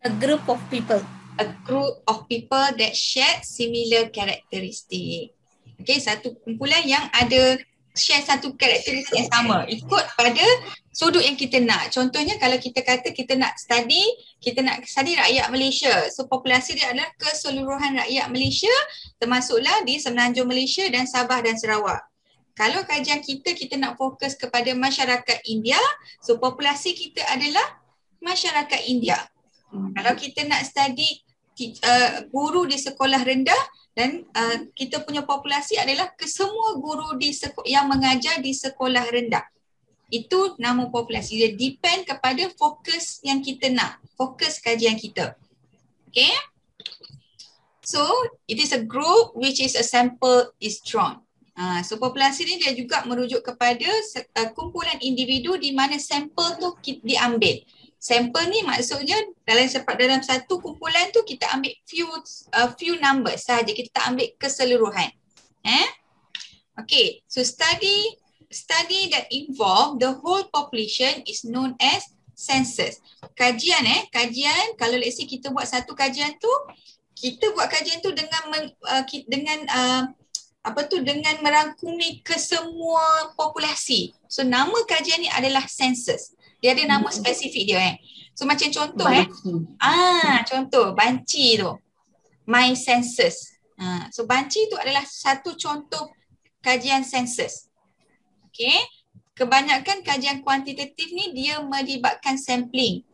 A group of people. A group of people that share similar characteristic. Okay, satu kumpulan yang ada share satu karakteristik yang sama ikut pada sudut yang kita nak. Contohnya kalau kita kata kita nak study, kita nak study rakyat Malaysia. So populasi dia adalah keseluruhan rakyat Malaysia termasuklah di Semenanjung Malaysia dan Sabah dan Sarawak. Kalau kajian kita, kita nak fokus kepada masyarakat India, so populasi kita adalah masyarakat India. Kalau kita nak study uh, guru di sekolah rendah dan uh, kita punya populasi adalah kesemua guru di seko- yang mengajar di sekolah rendah. Itu nama populasi. Dia depend kepada fokus yang kita nak. Fokus kajian kita. Okay. So, it is a group which is a sample is drawn. Uh, so populasi ni dia juga merujuk kepada uh, kumpulan individu di mana sampel tu diambil. Sampel ni maksudnya dalam sepat dalam satu kumpulan tu kita ambil few uh, few numbers sahaja. Kita tak ambil keseluruhan. Eh? Okay, so study study that involve the whole population is known as census. Kajian eh, kajian kalau let's say kita buat satu kajian tu, kita buat kajian tu dengan uh, dengan uh, apa tu dengan merangkumi ke semua populasi. So nama kajian ni adalah census. Dia ada nama Hmm. spesifik dia eh. So macam contoh eh. Banci. Ah, contoh banci tu. My census. Ah, so banci tu adalah satu contoh kajian census. Okay. Kebanyakan kajian kuantitatif ni dia melibatkan sampling.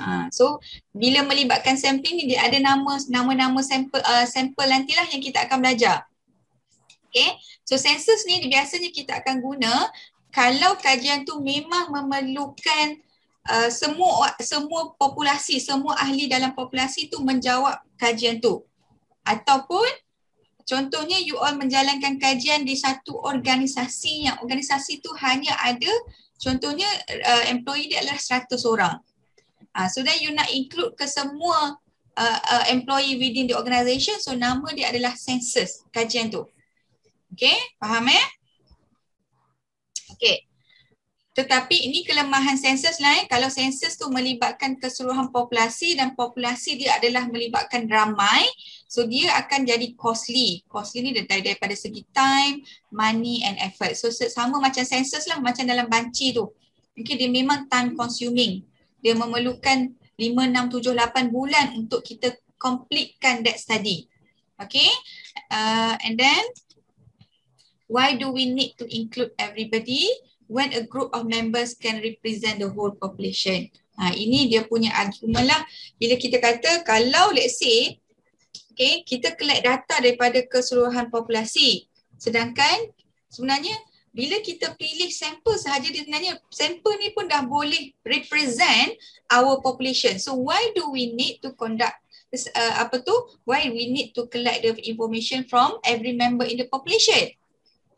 Ah, so bila melibatkan sampling ni dia ada nama nama-nama sampel uh, sampel nantilah yang kita akan belajar. Okay. So census ni biasanya kita akan guna kalau kajian tu memang memerlukan uh, semua semua populasi, semua ahli dalam populasi tu menjawab kajian tu. Ataupun contohnya you all menjalankan kajian di satu organisasi yang organisasi tu hanya ada contohnya uh, employee dia adalah 100 orang. Uh, so then you nak include ke semua uh, uh, employee within the organisation so nama dia adalah census kajian tu. Okay, faham eh? Okay. Tetapi ini kelemahan sensus lah eh. Kalau sensus tu melibatkan keseluruhan populasi dan populasi dia adalah melibatkan ramai, so dia akan jadi costly. Costly ni dari daripada segi time, money and effort. So sama macam sensus lah, macam dalam banci tu. Okay, dia memang time consuming. Dia memerlukan 5, 6, 7, 8 bulan untuk kita completekan that study. Okay, uh, and then why do we need to include everybody when a group of members can represent the whole population? Ha, ini dia punya argument lah. Bila kita kata kalau let's say okay, kita collect data daripada keseluruhan populasi sedangkan sebenarnya bila kita pilih sampel sahaja dia sebenarnya sampel ni pun dah boleh represent our population. So why do we need to conduct uh, apa tu? Why we need to collect the information from every member in the population?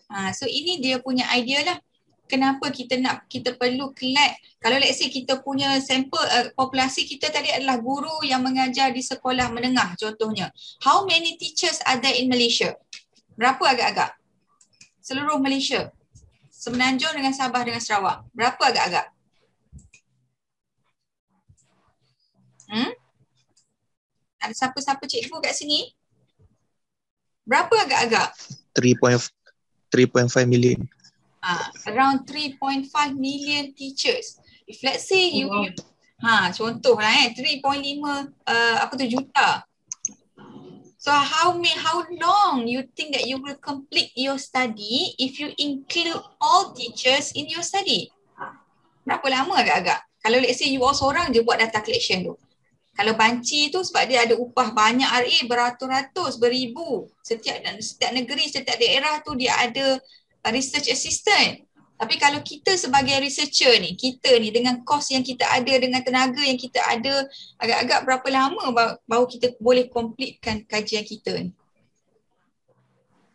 Ha, so ini dia punya idea lah. Kenapa kita nak kita perlu collect kalau let's say kita punya sampel uh, populasi kita tadi adalah guru yang mengajar di sekolah menengah contohnya. How many teachers are there in Malaysia? Berapa agak-agak? Seluruh Malaysia. Semenanjung dengan Sabah dengan Sarawak. Berapa agak-agak? Hmm? Ada siapa-siapa cikgu kat sini? Berapa agak-agak? 3.5 million. Ah, around 3.5 million teachers. If let's say you, you ha contoh lah eh 3.5 uh, apa tu juta. So how may how long you think that you will complete your study if you include all teachers in your study? Berapa lama agak-agak? Kalau let's say you all seorang je buat data collection tu. Kalau banci tu sebab dia ada upah banyak RA beratus-ratus, beribu. Setiap setiap negeri, setiap daerah tu dia ada uh, research assistant. Tapi kalau kita sebagai researcher ni, kita ni dengan kos yang kita ada, dengan tenaga yang kita ada, agak-agak berapa lama baru kita boleh completekan kajian kita ni?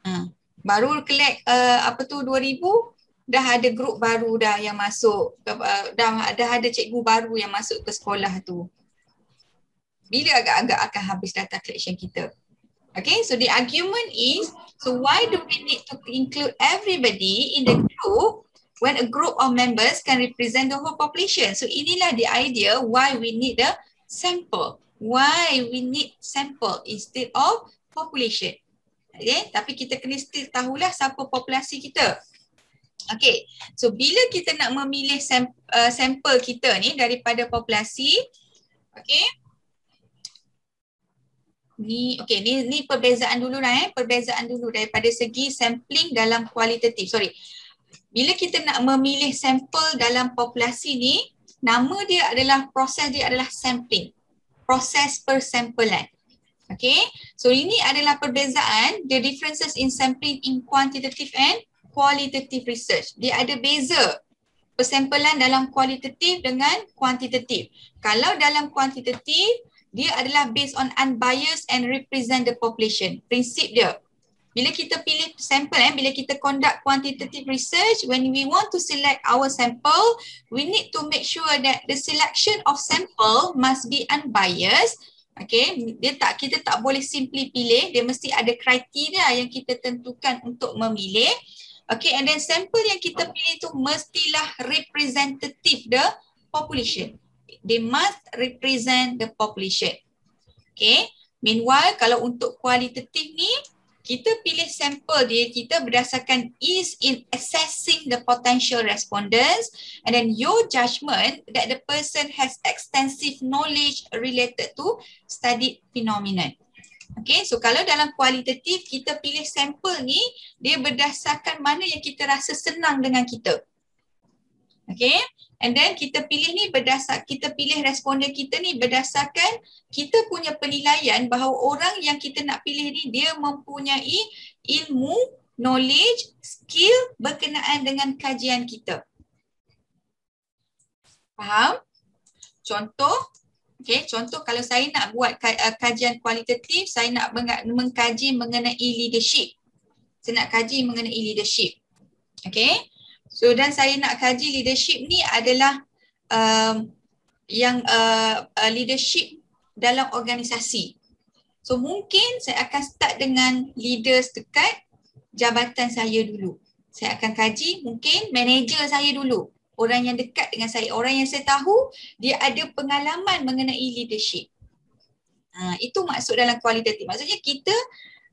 Ha. Baru collect uh, apa tu 2000, dah ada grup baru dah yang masuk, uh, dah, dah ada cikgu baru yang masuk ke sekolah tu. Bila agak-agak akan habis data collection kita? Okay, so the argument is, so why do we need to include everybody in the group when a group of members can represent the whole population. So inilah the idea why we need the sample. Why we need sample instead of population. Okay, tapi kita kena still tahulah siapa populasi kita. Okay, so bila kita nak memilih uh, sampel kita ni daripada populasi, okay, ni okay ni ni perbezaan dulu lah eh perbezaan dulu daripada segi sampling dalam kualitatif sorry bila kita nak memilih sampel dalam populasi ni, nama dia adalah proses dia adalah sampling. Proses persampelan. Okay, so ini adalah perbezaan the differences in sampling in quantitative and qualitative research. Dia ada beza persampelan dalam kualitatif dengan kuantitatif. Kalau dalam kuantitatif, dia adalah based on unbiased and represent the population. Prinsip dia, bila kita pilih sampel eh bila kita conduct quantitative research when we want to select our sample we need to make sure that the selection of sample must be unbiased. Okay dia tak kita tak boleh simply pilih. Dia mesti ada kriteria yang kita tentukan untuk memilih. Okay and then sample yang kita pilih tu mestilah representative the population they must represent the population okay meanwhile kalau untuk kualitatif ni kita pilih sampel dia kita berdasarkan ease in assessing the potential respondents and then your judgment that the person has extensive knowledge related to studied phenomenon. Okay, so kalau dalam kualitatif kita pilih sampel ni, dia berdasarkan mana yang kita rasa senang dengan kita. Okay, And then kita pilih ni berdasar kita pilih responden kita ni berdasarkan kita punya penilaian bahawa orang yang kita nak pilih ni dia mempunyai ilmu, knowledge, skill berkenaan dengan kajian kita. Faham? Contoh, okay, contoh kalau saya nak buat uh, kajian kualitatif, saya nak mengkaji mengenai leadership. Saya nak kaji mengenai leadership. Okay, So dan saya nak kaji leadership ni adalah um, yang uh, uh, leadership dalam organisasi. So mungkin saya akan start dengan leaders dekat jabatan saya dulu. Saya akan kaji mungkin manager saya dulu. Orang yang dekat dengan saya, orang yang saya tahu dia ada pengalaman mengenai leadership. Ha, itu maksud dalam kualitatif. Maksudnya kita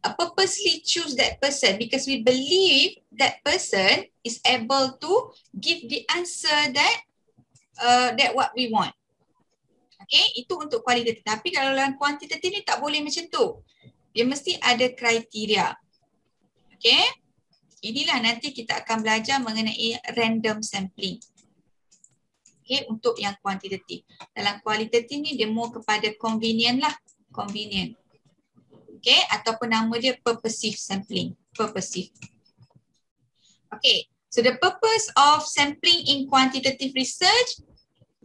purposely choose that person because we believe that person is able to give the answer that uh, that what we want. Okay, itu untuk kualitatif. Tapi kalau dalam kuantitatif ni tak boleh macam tu. Dia mesti ada kriteria. Okay, inilah nanti kita akan belajar mengenai random sampling. Okay, untuk yang kuantitatif. Dalam kualitatif ni dia more kepada convenient lah. Convenient okay ataupun nama dia purposive sampling purposive okay So the purpose of sampling in quantitative research,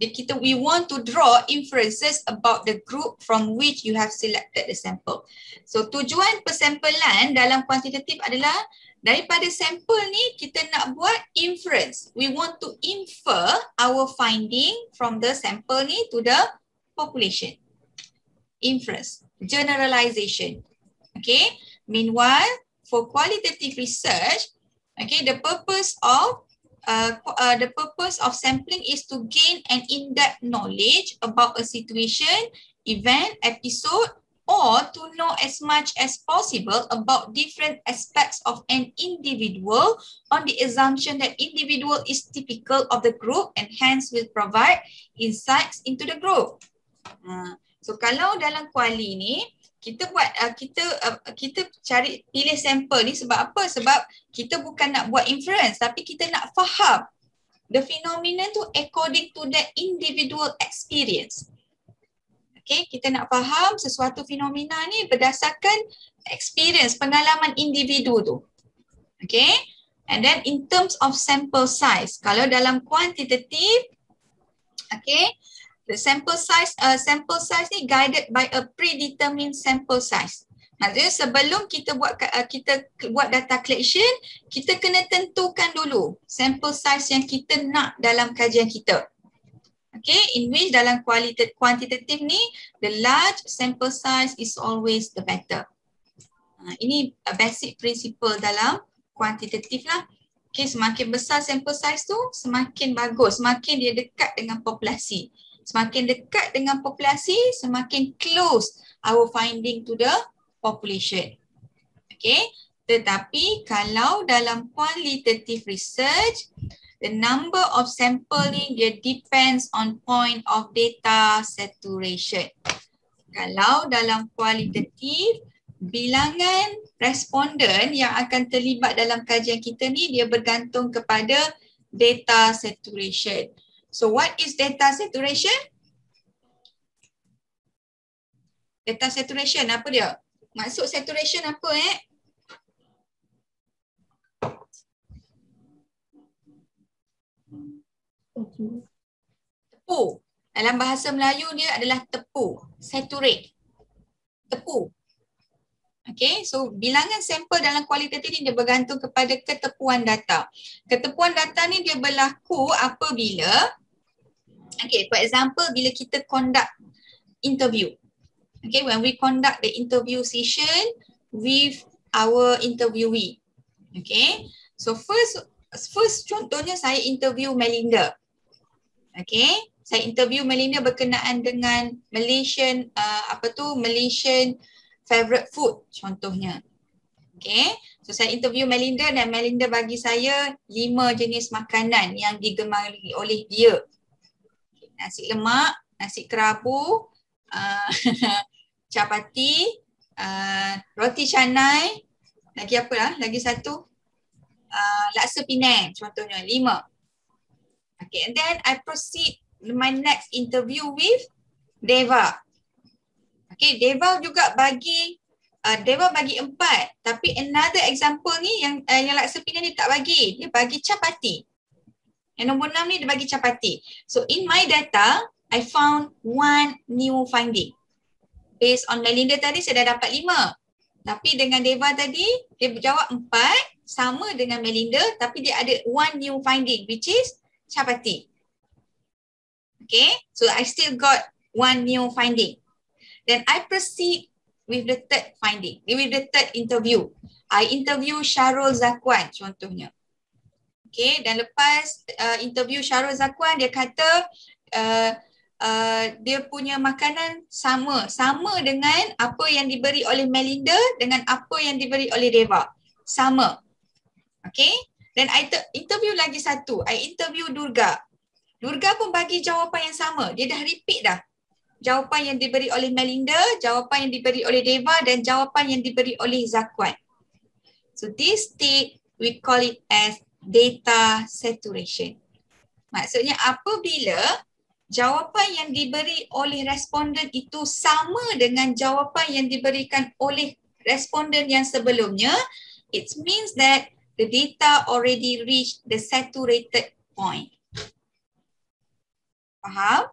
kita we want to draw inferences about the group from which you have selected the sample. So tujuan persampelan dalam kuantitatif adalah daripada sampel ni kita nak buat inference. We want to infer our finding from the sample ni to the population. Inference, generalization. Okay. Meanwhile, for qualitative research, okay, the purpose of uh, uh, the purpose of sampling is to gain an in-depth knowledge about a situation, event, episode, or to know as much as possible about different aspects of an individual on the assumption that individual is typical of the group and hence will provide insights into the group. Uh, so kalau dalam kuali ni kita buat uh, kita uh, kita cari pilih sampel ni sebab apa? Sebab kita bukan nak buat inference tapi kita nak faham the phenomenon tu according to that individual experience. Okay, kita nak faham sesuatu fenomena ni berdasarkan experience, pengalaman individu tu. Okay, and then in terms of sample size, kalau dalam kuantitatif, okay, the sample size, uh, sample size ni guided by a predetermined sample size. Maksudnya sebelum kita buat uh, kita buat data collection, kita kena tentukan dulu sample size yang kita nak dalam kajian kita. Okay, in which dalam quantitative ni, the large sample size is always the better. Uh, ini a basic principle dalam quantitative lah. Okay, semakin besar sample size tu, semakin bagus, semakin dia dekat dengan populasi. Semakin dekat dengan populasi, semakin close our finding to the population. Okay, tetapi kalau dalam qualitative research, the number of sample ni dia depends on point of data saturation. Kalau dalam kualitatif, bilangan responden yang akan terlibat dalam kajian kita ni dia bergantung kepada data saturation. So what is data saturation? Data saturation apa dia? Maksud saturation apa eh? Tepu. Dalam bahasa Melayu dia adalah tepu. Saturate. Tepu. Okay, so bilangan sampel dalam kualitatif ni dia bergantung kepada ketepuan data. Ketepuan data ni dia berlaku apabila, okay, for example, bila kita conduct interview. Okay, when we conduct the interview session with our interviewee. Okay, so first first contohnya saya interview Melinda. Okay, saya interview Melinda berkenaan dengan Malaysian uh, apa tu Malaysian favorite food contohnya. Okay, so saya interview Melinda dan Melinda bagi saya lima jenis makanan yang digemari oleh dia. Nasi lemak, nasi kerabu, uh, capati, uh, roti canai, lagi apa lah? Lagi satu, uh, laksa Penang contohnya, lima. Okay, and then I proceed my next interview with Deva. Okay, Deva juga bagi, uh, Deva bagi empat. Tapi another example ni yang uh, yang laksa Penang ni tak bagi. Dia bagi capati. Yang nombor enam ni dia bagi capati. So in my data, I found one new finding. Based on Melinda tadi saya dah dapat lima. Tapi dengan Deva tadi, dia berjawab empat sama dengan Melinda tapi dia ada one new finding which is Chapati. Okay, so I still got one new finding. Then I proceed with the third finding, with the third interview. I interview Syarul Zakwan contohnya. Okay, dan lepas uh, interview Syarul Zakwan, dia kata uh, uh, dia punya makanan sama, sama dengan apa yang diberi oleh Melinda dengan apa yang diberi oleh Deva. Sama. Okay. Dan I interview lagi satu. I interview Durga. Durga pun bagi jawapan yang sama. Dia dah repeat dah. Jawapan yang diberi oleh Melinda, jawapan yang diberi oleh Deva dan jawapan yang diberi oleh Zakwan. So this state we call it as data saturation. Maksudnya apabila jawapan yang diberi oleh responden itu sama dengan jawapan yang diberikan oleh responden yang sebelumnya, it means that the data already reached the saturated point. Faham?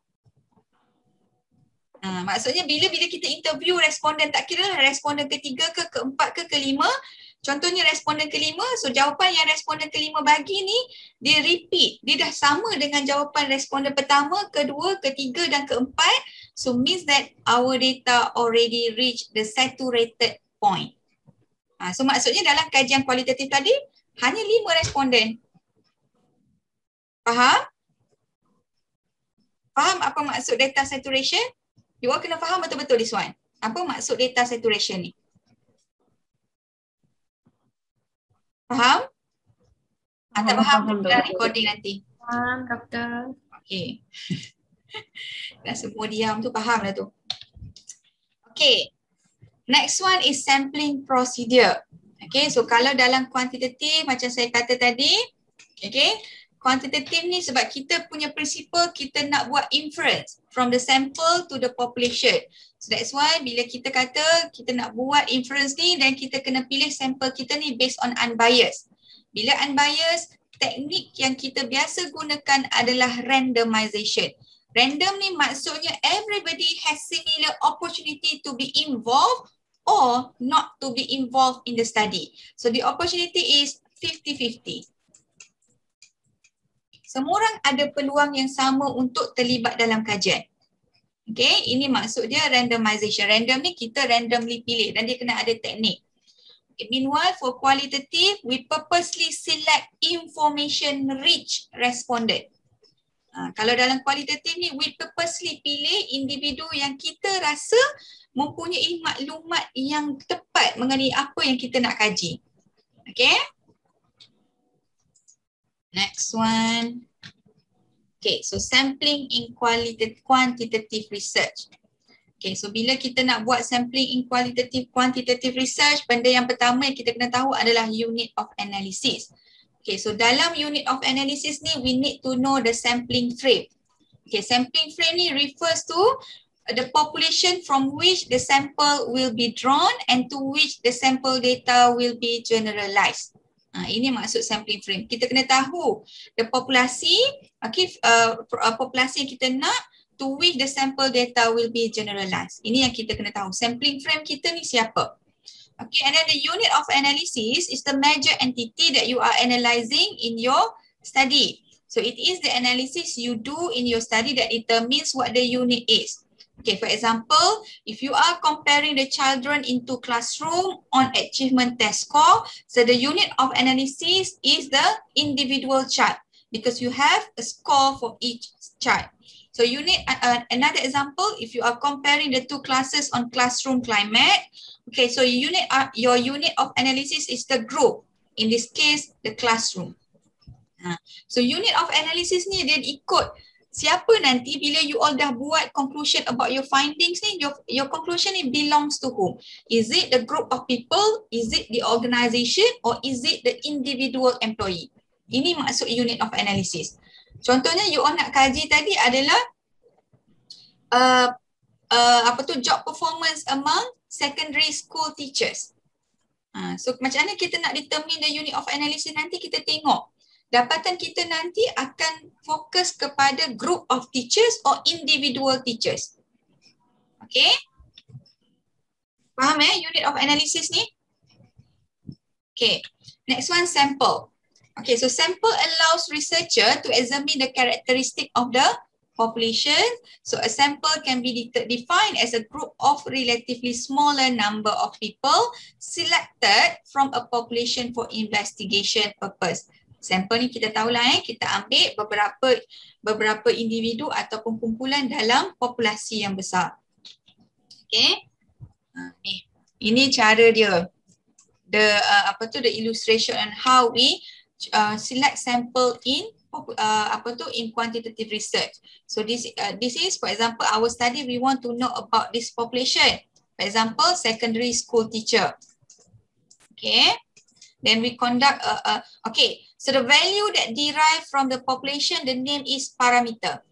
Ha, maksudnya bila-bila kita interview responden tak kira lah responden ketiga ke keempat ke kelima contohnya responden kelima so jawapan yang responden kelima bagi ni dia repeat dia dah sama dengan jawapan responden pertama, kedua, ketiga dan keempat so means that our data already reach the saturated point. Ha, so maksudnya dalam kajian kualitatif tadi hanya lima responden. Faham? Faham apa maksud data saturation? You all kena faham betul-betul this one. Apa maksud data saturation ni? Faham? Ah, tak faham, faham dalam recording nanti. Faham, doktor. Okay. Dah semua diam tu faham dah tu. Okay. Next one is sampling procedure. Okay, so kalau dalam kuantitatif macam saya kata tadi, okay, Quantitative ni sebab kita punya prinsipal kita nak buat inference from the sample to the population. So that's why bila kita kata kita nak buat inference ni dan kita kena pilih sample kita ni based on unbiased. Bila unbiased, teknik yang kita biasa gunakan adalah randomization. Random ni maksudnya everybody has similar opportunity to be involved or not to be involved in the study. So the opportunity is 50-50 semua orang ada peluang yang sama untuk terlibat dalam kajian. Okay, ini maksud dia randomization. Random ni kita randomly pilih dan dia kena ada teknik. Okay, meanwhile, for qualitative, we purposely select information rich respondent. Ha, kalau dalam kualitatif ni, we purposely pilih individu yang kita rasa mempunyai maklumat yang tepat mengenai apa yang kita nak kaji. Okay. Next one. Okay, so sampling in qualitative quantitative research. Okay, so bila kita nak buat sampling in qualitative quantitative research, benda yang pertama yang kita kena tahu adalah unit of analysis. Okay, so dalam unit of analysis ni, we need to know the sampling frame. Okay, sampling frame ni refers to the population from which the sample will be drawn and to which the sample data will be generalized. Ha, ini maksud sampling frame. Kita kena tahu the populasi, okay, uh, populasi yang kita nak to which the sample data will be generalized. Ini yang kita kena tahu. Sampling frame kita ni siapa? Okay, and then the unit of analysis is the major entity that you are analyzing in your study. So it is the analysis you do in your study that determines what the unit is. Okay, for example, if you are comparing the children into classroom on achievement test score, so the unit of analysis is the individual child because you have a score for each child. So unit, uh, uh, another example, if you are comparing the two classes on classroom climate, okay, so unit, uh, your unit of analysis is the group, in this case, the classroom. Uh, so unit of analysis ni dia ikut siapa nanti bila you all dah buat conclusion about your findings ni your your conclusion ni belongs to whom is it the group of people? Is it the organisation? Or is it the individual employee ini maksud unit of analysis contohnya you all nak kaji tadi adalah uh, uh, apa tu job performance among secondary school teachers uh, so macam mana kita nak determine the unit of analysis nanti kita tengok dapatan kita nanti akan fokus kepada group of teachers or individual teachers. Okay? Faham eh unit of analysis ni? Okay. Next one sample. Okay, so sample allows researcher to examine the characteristic of the population. So a sample can be de defined as a group of relatively smaller number of people selected from a population for investigation purpose. Sampel ni kita tahulah eh, kita ambil beberapa beberapa individu ataupun kumpulan dalam populasi yang besar. Okay. Ni. Ini cara dia. The uh, apa tu the illustration on how we uh, select sample in uh, apa tu in quantitative research. So this uh, this is for example our study we want to know about this population. For example secondary school teacher. Okay. Then we conduct a, a okay. So the value that derive from the population, the name is parameter.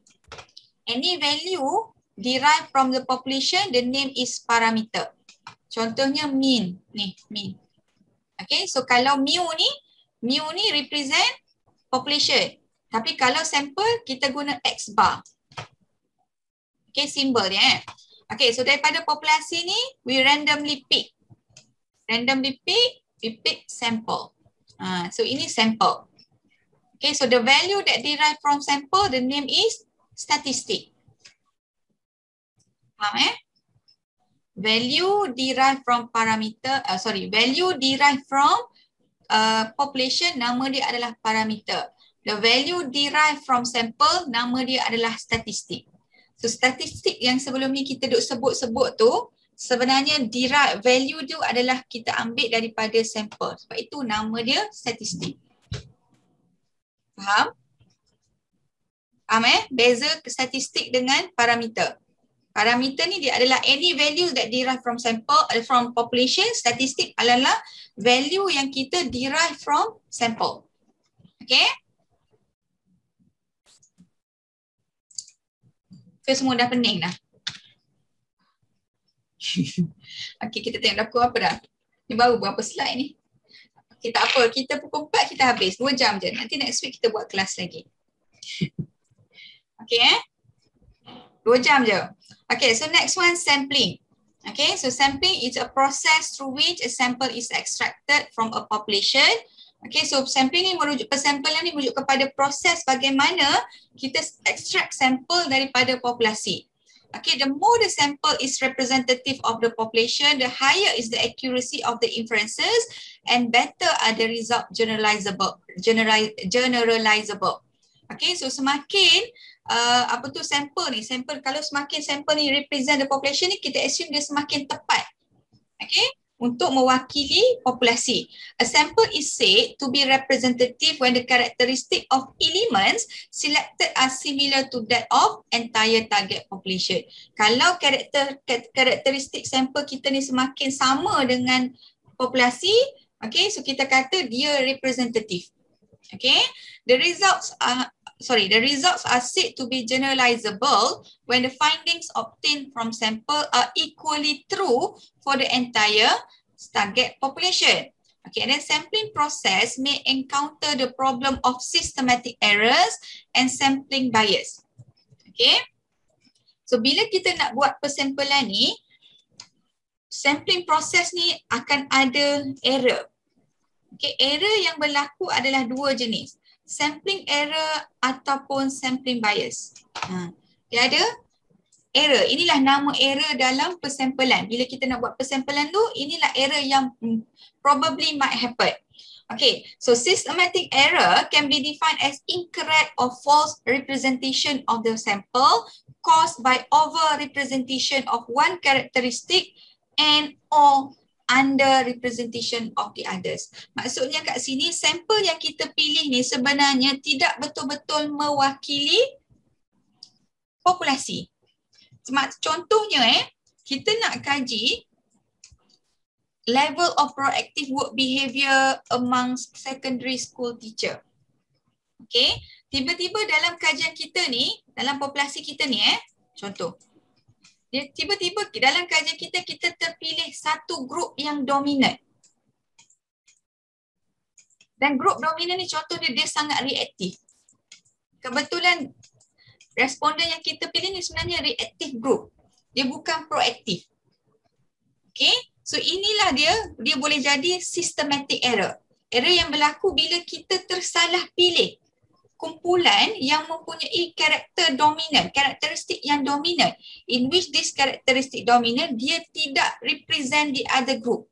Any value derived from the population, the name is parameter. Contohnya mean, ni mean. Okay, so kalau mu ni, mu ni represent population. Tapi kalau sampel kita guna X bar. Okay, simbol dia eh. Okay, so daripada populasi ni, we randomly pick. Randomly pick, we pick sample. Uh, so ini sample. Okay, so the value that derived from sample, the name is statistic. Faham eh? Value derived from parameter, uh, sorry, value derived from uh, population, nama dia adalah parameter. The value derived from sample, nama dia adalah statistik. So statistik yang sebelum ni kita duk sebut-sebut tu, sebenarnya derived value tu adalah kita ambil daripada sampel. Sebab itu nama dia statistik. Faham? Faham eh? Beza statistik dengan parameter. Parameter ni dia adalah any values that derive from sample uh, from population. Statistik adalah value yang kita derive from sample. Okay? Ke semua dah pening dah. okay, kita tengok dah apa dah. Ni baru berapa slide ni. Okay, tak apa. Kita pukul 4 kita habis. Dua jam je. Nanti next week kita buat kelas lagi. okay eh? Dua jam je. Okay, so next one, sampling. Okay, so sampling is a process through which a sample is extracted from a population. Okay, so sampling ni merujuk, persamplean ni merujuk kepada proses bagaimana kita extract sampel daripada populasi. Okay, the more the sample is representative of the population, the higher is the accuracy of the inferences and better are the result generalizable. generalizable. Okay, so semakin uh, apa tu sampel ni, sampel kalau semakin sampel ni represent the population ni, kita assume dia semakin tepat. Okay, untuk mewakili populasi. A sample is said to be representative when the characteristic of elements selected are similar to that of entire target population. Kalau karakter karakteristik sampel kita ni semakin sama dengan populasi, okay, so kita kata dia representative. Okay, the results are sorry, the results are said to be generalizable when the findings obtained from sample are equally true for the entire target population. Okay, and then sampling process may encounter the problem of systematic errors and sampling bias. Okay, so bila kita nak buat persamplean ni, sampling process ni akan ada error. Okay, error yang berlaku adalah dua jenis sampling error ataupun sampling bias. Ha. Dia ada error. Inilah nama error dalam persamplean. Bila kita nak buat persamplean tu, inilah error yang hmm, probably might happen. Okay, so systematic error can be defined as incorrect or false representation of the sample caused by over representation of one characteristic and or under representation of the others. Maksudnya kat sini sampel yang kita pilih ni sebenarnya tidak betul-betul mewakili populasi. Contohnya eh, kita nak kaji level of proactive work behavior among secondary school teacher. Okay, tiba-tiba dalam kajian kita ni, dalam populasi kita ni eh, contoh, dia tiba-tiba dalam kajian kita kita terpilih satu grup yang dominan. Dan grup dominan ni contoh dia dia sangat reaktif. Kebetulan responden yang kita pilih ni sebenarnya reaktif group. Dia bukan proaktif. Okay, so inilah dia, dia boleh jadi systematic error. Error yang berlaku bila kita tersalah pilih kumpulan yang mempunyai karakter dominan, karakteristik yang dominan in which this characteristic dominant dia tidak represent the other group.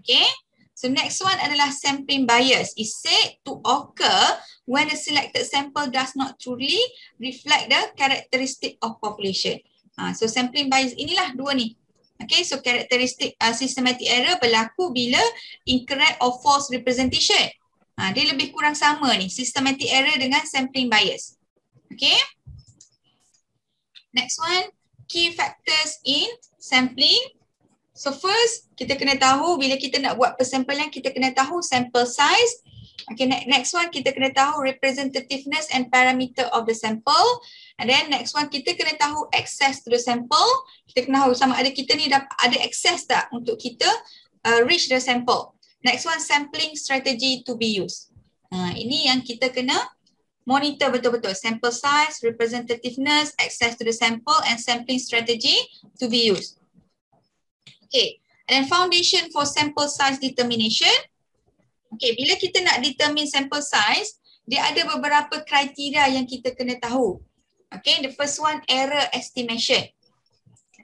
Okay, so next one adalah sampling bias is said to occur when the selected sample does not truly reflect the characteristic of population. Ha, so sampling bias inilah dua ni. Okay, so characteristic uh, systematic error berlaku bila incorrect or false representation. Ha, dia lebih kurang sama ni, systematic error dengan sampling bias. Okay. Next one, key factors in sampling. So first, kita kena tahu bila kita nak buat persampling, kita kena tahu sample size. Okay, next one kita kena tahu representativeness and parameter of the sample. And then next one kita kena tahu access to the sample. Kita kena tahu sama ada kita ni ada access tak untuk kita uh, reach the sample. Next one, sampling strategy to be used. Uh, ini yang kita kena monitor betul-betul. Sample size, representativeness, access to the sample and sampling strategy to be used. Okay, and then foundation for sample size determination. Okay, bila kita nak determine sample size, dia ada beberapa kriteria yang kita kena tahu. Okay, the first one, error estimation.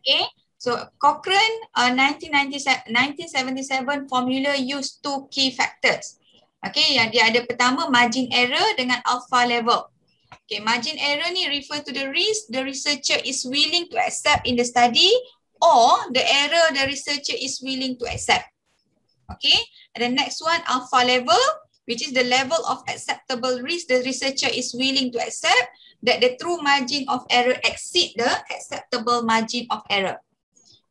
Okay, So Cochrane uh, 1997, 1977 formula use two key factors. Okay, yang dia ada pertama margin error dengan alpha level. Okay, margin error ni refer to the risk the researcher is willing to accept in the study or the error the researcher is willing to accept. Okay, and the next one alpha level which is the level of acceptable risk the researcher is willing to accept that the true margin of error exceed the acceptable margin of error.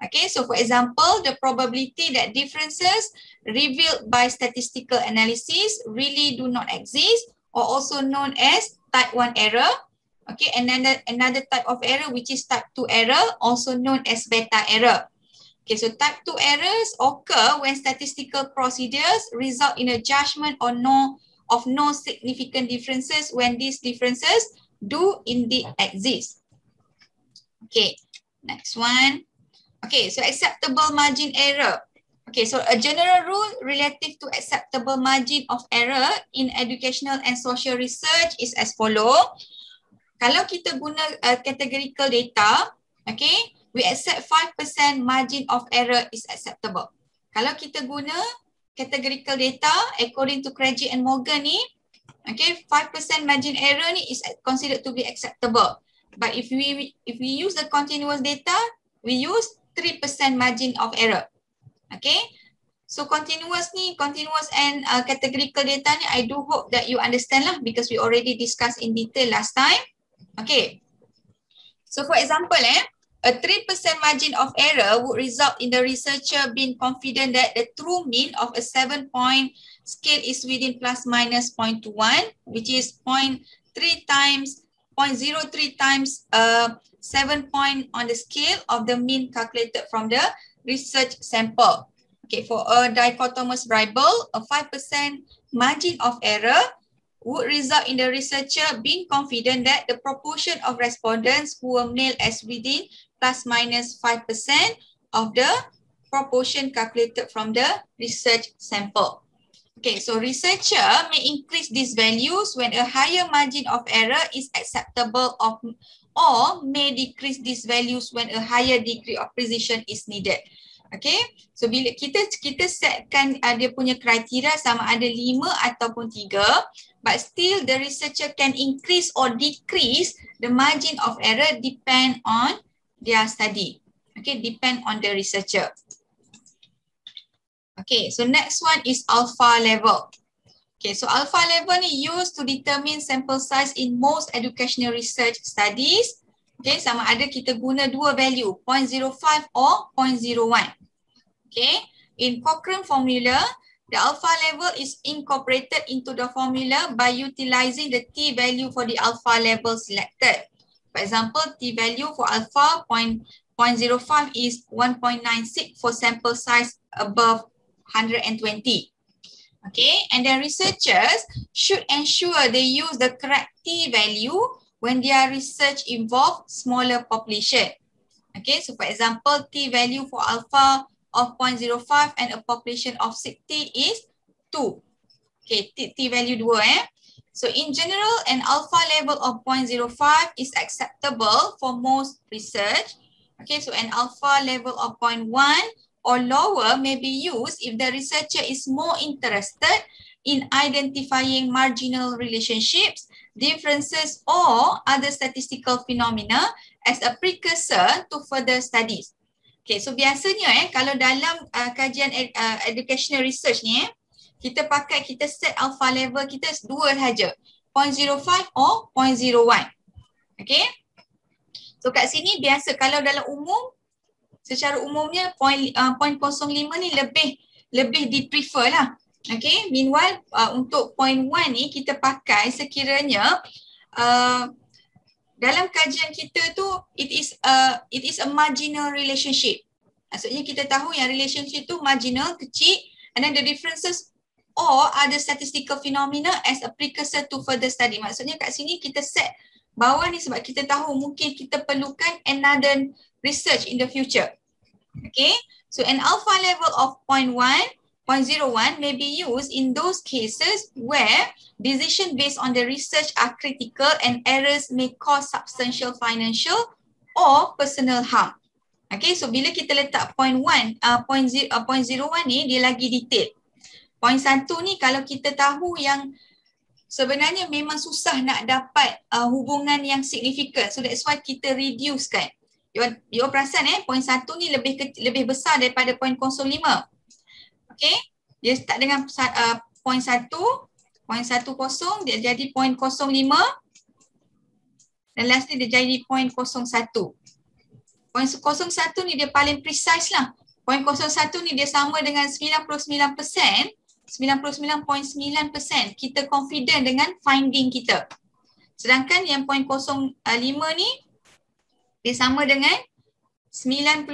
Okay, so for example, the probability that differences revealed by statistical analysis really do not exist or also known as type 1 error. Okay, and then another type of error which is type 2 error also known as beta error. Okay, so type 2 errors occur when statistical procedures result in a judgment or no of no significant differences when these differences do indeed exist. Okay, next one. Okay, so acceptable margin error. Okay, so a general rule relative to acceptable margin of error in educational and social research is as follow. Kalau kita guna uh, categorical data, okay, we accept 5% margin of error is acceptable. Kalau kita guna categorical data according to Craigie and Morgan ni, okay, 5% margin error ni is considered to be acceptable. But if we if we use the continuous data, we use 3% margin of error. Okay. So continuous ni, continuous and uh, categorical data ni, I do hope that you understand lah because we already discussed in detail last time. Okay. So for example, eh, a 3% margin of error would result in the researcher being confident that the true mean of a 7 point scale is within plus minus 0.21, which is 0.3 times, 0.03 times uh, seven point on the scale of the mean calculated from the research sample. Okay, for a dichotomous variable, a 5% margin of error would result in the researcher being confident that the proportion of respondents who were male as within plus minus 5% of the proportion calculated from the research sample. Okay, so researcher may increase these values when a higher margin of error is acceptable of or may decrease these values when a higher degree of precision is needed. Okay, so bila kita kita setkan uh, dia punya kriteria sama ada lima ataupun tiga, but still the researcher can increase or decrease the margin of error depend on their study. Okay, depend on the researcher. Okay, so next one is alpha level. Okay, so alpha level ni used to determine sample size in most educational research studies. Okay, sama ada kita guna dua value, 0.05 or 0.01. Okay, in Cochrane formula, the alpha level is incorporated into the formula by utilizing the t value for the alpha level selected. For example, t value for alpha 0.05 is 1.96 for sample size above 120. Okay, and then researchers should ensure they use the correct T value when their research involve smaller population. Okay, so for example, T value for alpha of 0.05 and a population of 60 is 2. Okay, T, T value 2 eh. So in general, an alpha level of 0.05 is acceptable for most research. Okay, so an alpha level of 0.1 or lower may be used if the researcher is more interested in identifying marginal relationships, differences or other statistical phenomena as a precursor to further studies. Okay, so biasanya eh, kalau dalam uh, kajian ed, uh, educational research ni eh, kita pakai, kita set alpha level kita dua sahaja. 0.05 or 0.01. Okay. So kat sini biasa kalau dalam umum secara umumnya point uh, point 05 ni lebih lebih di prefer lah. Okay, meanwhile uh, untuk point 1 ni kita pakai sekiranya uh, dalam kajian kita tu it is a it is a marginal relationship. Maksudnya kita tahu yang relationship tu marginal kecil and then the differences or other statistical phenomena as a precursor to further study. Maksudnya kat sini kita set bawah ni sebab kita tahu mungkin kita perlukan another research in the future. Okay, so an alpha level of 0.1, 0.01 may be used in those cases where decision based on the research are critical and errors may cause substantial financial or personal harm. Okay, so bila kita letak 0.1, uh, 0.01 uh, ni dia lagi detail. Point satu ni kalau kita tahu yang sebenarnya memang susah nak dapat uh, hubungan yang signifikan. So that's why kita reduce kan. You, you perasan eh, point satu ni lebih lebih besar daripada point kosong lima. Okay, dia start dengan uh, point satu, point satu kosong, dia jadi point kosong lima. Dan last ni dia jadi point kosong satu. Point kosong satu ni dia paling precise lah. Point kosong satu ni dia sama dengan 99% 99.9% kita confident dengan finding kita. Sedangkan yang point 05 ni dia sama dengan 99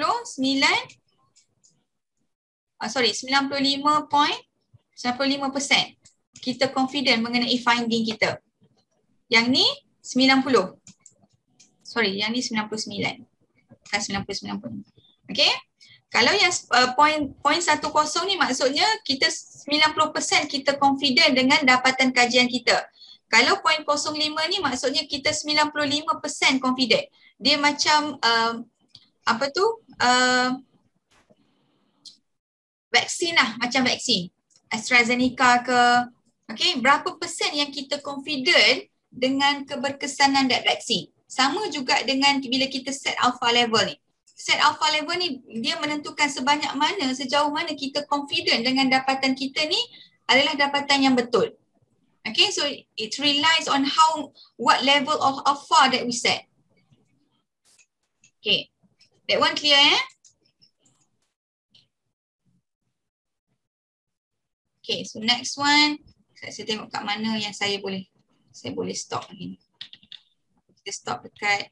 uh, sorry 95.95% kita confident mengenai finding kita. Yang ni 90. Sorry, yang ni 99. Bukan 99. Okay. Kalau yang uh, point point satu kosong ni maksudnya kita 90% kita confident dengan dapatan kajian kita. Kalau point kosong lima ni maksudnya kita 95% confident. Dia macam uh, apa tu? Uh, vaksin lah, macam vaksin. AstraZeneca ke. Okay, berapa persen yang kita confident dengan keberkesanan that vaksin? Sama juga dengan bila kita set alpha level ni set alpha level ni dia menentukan sebanyak mana sejauh mana kita confident dengan dapatan kita ni adalah dapatan yang betul. Okay, so it relies on how what level of alpha that we set. Okay, that one clear eh? Okay, so next one. Saya tengok kat mana yang saya boleh saya boleh stop ni. Kita stop dekat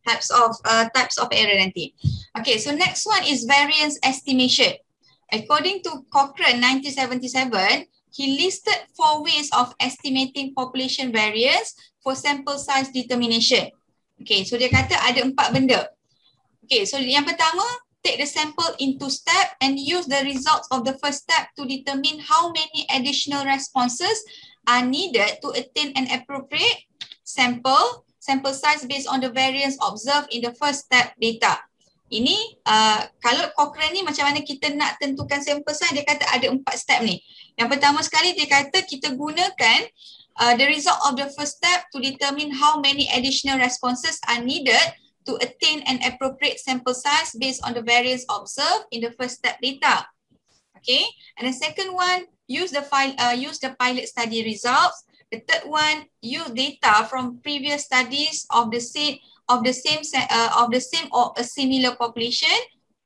types of uh, types of error nanti. Okay, so next one is variance estimation. According to Cochrane 1977, he listed four ways of estimating population variance for sample size determination. Okay, so dia kata ada empat benda. Okay, so yang pertama, take the sample into step and use the results of the first step to determine how many additional responses are needed to attain an appropriate sample sample size based on the variance observed in the first step data. Ini uh, kalau Cochrane ni macam mana kita nak tentukan sample size, dia kata ada empat step ni. Yang pertama sekali dia kata kita gunakan uh, the result of the first step to determine how many additional responses are needed to attain an appropriate sample size based on the variance observed in the first step data. Okay, and the second one, use the file, uh, use the pilot study results. The third one, use data from previous studies of the same of the same uh, of the same or a similar population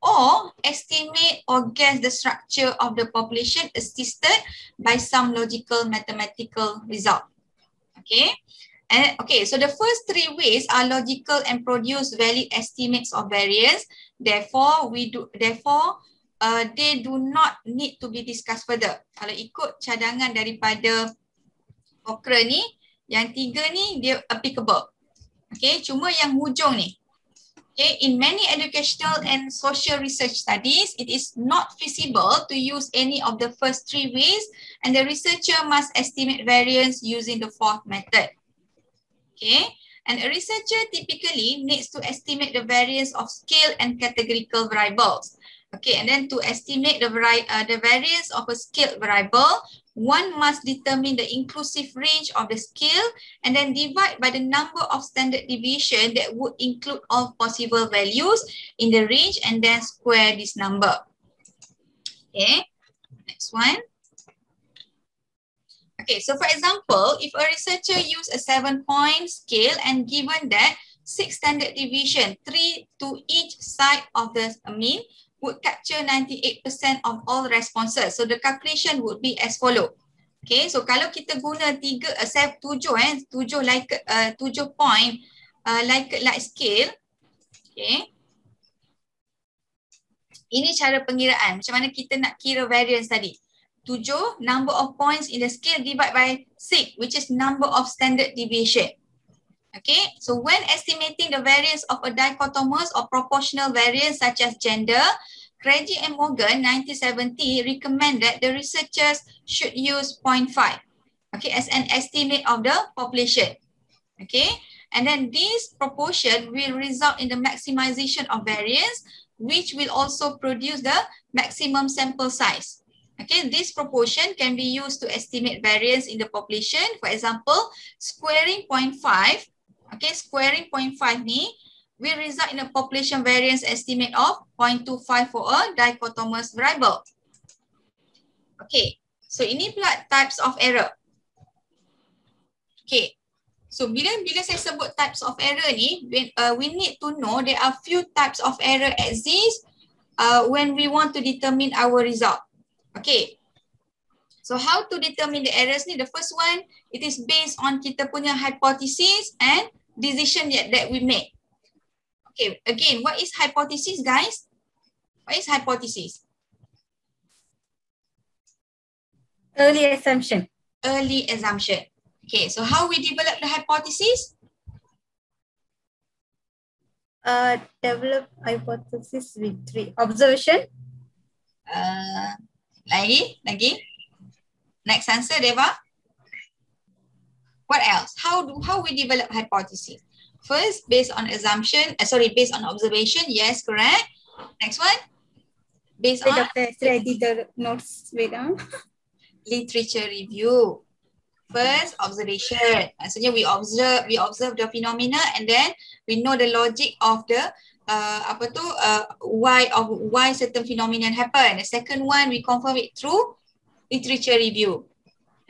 or estimate or guess the structure of the population assisted by some logical mathematical result. Okay. And okay, so the first three ways are logical and produce valid estimates of variance. Therefore, we do therefore uh, they do not need to be discussed further. Kalau ikut cadangan daripada okra ni, yang tiga ni dia applicable. Okay, cuma yang hujung ni. Okay, in many educational and social research studies, it is not feasible to use any of the first three ways and the researcher must estimate variance using the fourth method. Okay, and a researcher typically needs to estimate the variance of scale and categorical variables. Okay, and then to estimate the, vari uh, the variance of a scaled variable, one must determine the inclusive range of the scale and then divide by the number of standard deviation that would include all possible values in the range and then square this number. Okay, next one. Okay, so for example, if a researcher use a seven point scale and given that six standard deviation, three to each side of the mean, would capture 98% of all responses. So the calculation would be as follow. Okay, so kalau kita guna tiga, uh, tujuh eh, tujuh like, uh, tujuh point uh, like like scale. Okay. Ini cara pengiraan. Macam mana kita nak kira variance tadi. Tujuh, number of points in the scale divide by six, which is number of standard deviation. Okay, so when estimating the variance of a dichotomous or proportional variance such as gender, Craigie and Morgan 1970 recommend that the researchers should use 0.5 okay, as an estimate of the population. Okay, and then this proportion will result in the maximization of variance, which will also produce the maximum sample size. Okay, this proportion can be used to estimate variance in the population. For example, squaring 0.5 okay, squaring 0.5 ni will result in a population variance estimate of 0.25 for a dichotomous variable. Okay, so ini pula types of error. Okay, so bila bila saya sebut types of error ni, when, uh, we need to know there are few types of error exist uh, when we want to determine our result. Okay, so how to determine the errors ni? The first one, it is based on kita punya hypothesis and decision yet that we make. Okay, again, what is hypothesis, guys? What is hypothesis? Early assumption. Early assumption. Okay, so how we develop the hypothesis? Uh, develop hypothesis with three observation. Uh, lagi, lagi. Next answer, Deva. What else? How do how we develop hypothesis? First, based on assumption, uh, sorry, based on observation. Yes, correct. Next one. Based Wait, on Doctor, I did the notes. Literature review. First, observation. Maksudnya we observe, we observe the phenomena and then we know the logic of the uh, apa tu uh, why of why certain phenomenon happen. The second one we confirm it through literature review.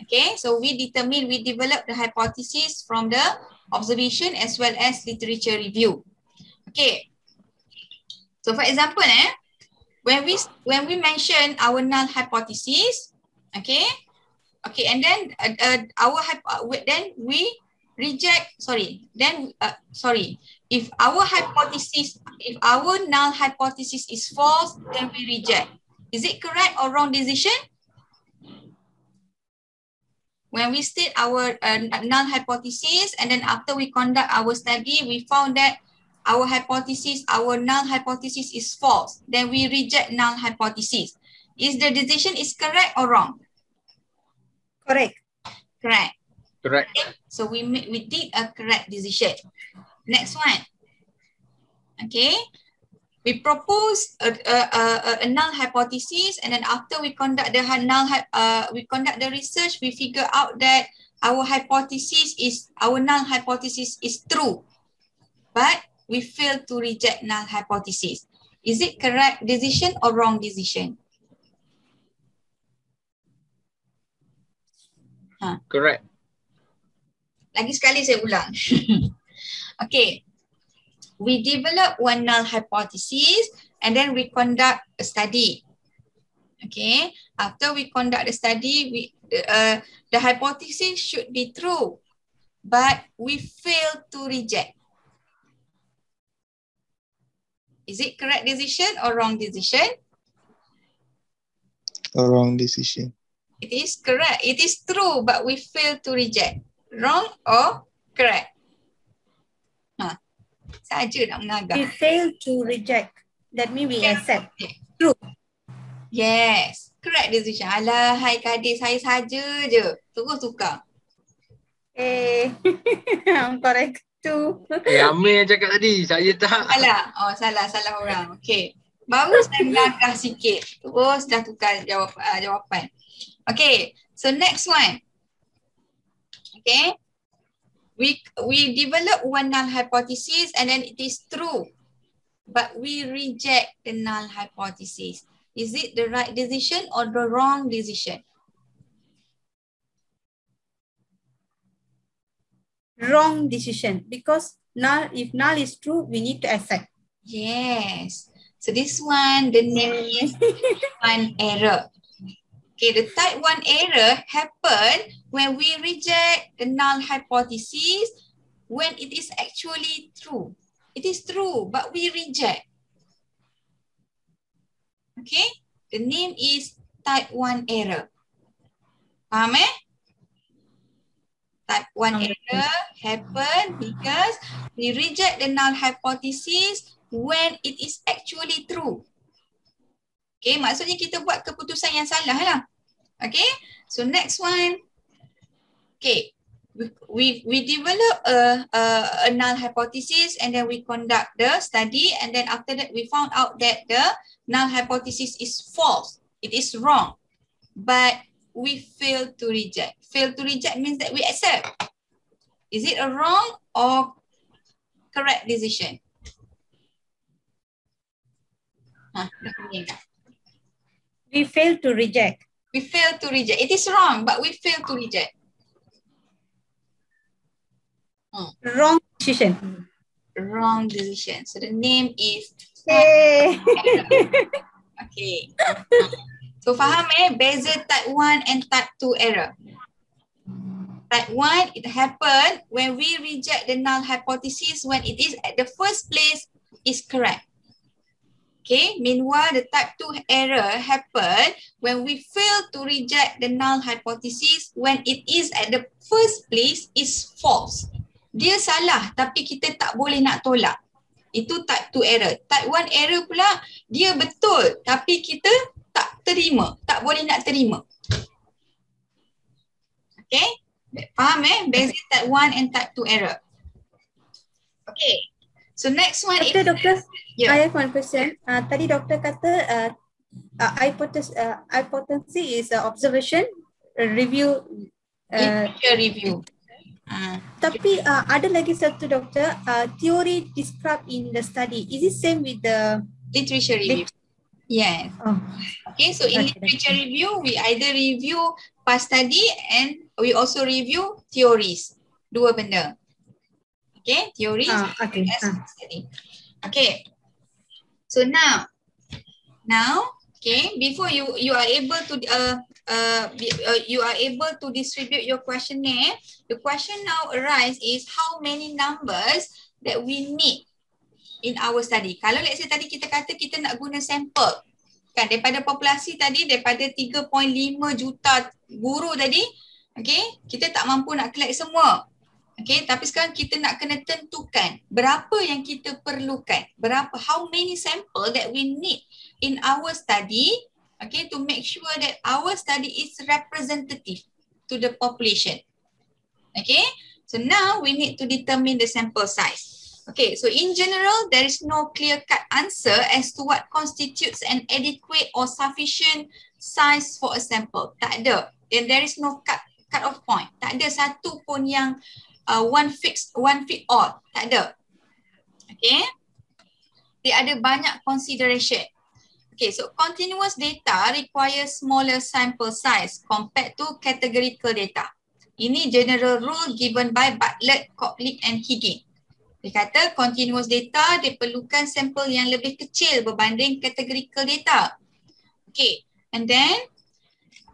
Okay, so we determine, we develop the hypothesis from the observation as well as literature review. Okay, so for example, eh, when we when we mention our null hypothesis, okay, okay, and then uh, uh, our hypo- then we reject. Sorry, then uh, sorry, if our hypothesis, if our null hypothesis is false, then we reject. Is it correct or wrong decision? When we state our uh, null hypothesis and then after we conduct our study, we found that our hypothesis, our null hypothesis is false. Then we reject null hypothesis. Is the decision is correct or wrong? Correct. Correct. Correct. Okay. So we made, we did a correct decision. Next one. Okay. We propose a, a, a, a null hypothesis and then after we conduct the null, uh, we conduct the research, we figure out that our hypothesis is, our null hypothesis is true. But we fail to reject null hypothesis. Is it correct decision or wrong decision? Huh. Correct. Lagi sekali saya ulang. okay. We develop one null hypothesis and then we conduct a study. Okay. After we conduct the study, we uh, the hypothesis should be true, but we fail to reject. Is it correct decision or wrong decision? A wrong decision. It is correct. It is true, but we fail to reject. Wrong or correct? Saja nak mengagar. We fail to reject. That means we accept. True. Yes. Correct decision. Alah, hai kadir saya saja je. Terus tukar. Eh, I'm correct too. Eh, Amir yang cakap tadi. Saya tak. Salah. Oh, salah. Salah orang. Okay. Baru saya melangkah sikit. Terus dah tukar jawab, uh, jawapan. Okay. So next one. Okay. We we develop one null hypothesis and then it is true. But we reject the null hypothesis. Is it the right decision or the wrong decision? Wrong decision because null, if null is true, we need to accept. Yes. So this one, the name is one error. Okay, the type one error happen when we reject the null hypothesis when it is actually true. It is true, but we reject. Okay, the name is type 1 error. Faham eh? Type 1 error happen because we reject the null hypothesis when it is actually true. Okay, maksudnya kita buat keputusan yang salah lah. Okay, so next one. Okay, we we, develop a, a, a null hypothesis and then we conduct the study and then after that we found out that the null hypothesis is false. It is wrong. But we fail to reject. Fail to reject means that we accept. Is it a wrong or correct decision? Huh, dah kuning dah. We fail to reject. We fail to reject. It is wrong, but we fail to reject. Wrong decision. Wrong decision. So the name is okay. So faham eh beza type 1 and type 2 error. Type 1 it happen when we reject the null hypothesis when it is at the first place is correct. Okay, meanwhile the type 2 error happen when we fail to reject the null hypothesis when it is at the first place is false. Dia salah tapi kita tak boleh nak tolak. Itu type 2 error. Type 1 error pula dia betul tapi kita tak terima, tak boleh nak terima. Okay, faham eh? Beza type 1 and type 2 error. Okay, so next one Doktor, is... doktor, Yeah. I have one question. Uh, tadi doktor kata uh, uh, hypothesis, uh, hypothesis is uh, observation, uh, review. Uh, literature review. Uh, tapi uh, ada lagi satu doktor, uh, theory described in the study. Is it same with the literature review. Yes. Oh. Okay, so in Okay, literature review, we either review past study and we also review theories. Dua benda. Okay, theories Ah, okay. as Ah. study. Okay. So now, now, okay, before you you are able to uh uh, uh you are able to distribute your questionnaire, the question now arise is how many numbers that we need in our study. Kalau let's say tadi kita kata kita nak guna sampel kan daripada populasi tadi daripada 3.5 juta guru tadi okay kita tak mampu nak collect semua okay tapi sekarang kita nak kena tentukan berapa yang kita perlukan berapa how many sample that we need in our study okay to make sure that our study is representative to the population okay so now we need to determine the sample size Okay, so in general, there is no clear-cut answer as to what constitutes an adequate or sufficient size for a sample. Tak ada. And there is no cut cut off point. Tak ada satu pun yang uh, one fix one fit all. Tak ada. Okay. Dia ada banyak consideration. Okay, so continuous data requires smaller sample size compared to categorical data. Ini general rule given by Bartlett, Koplik and Higgins. Dia kata continuous data dia perlukan sampel yang lebih kecil berbanding categorical data. Okay, and then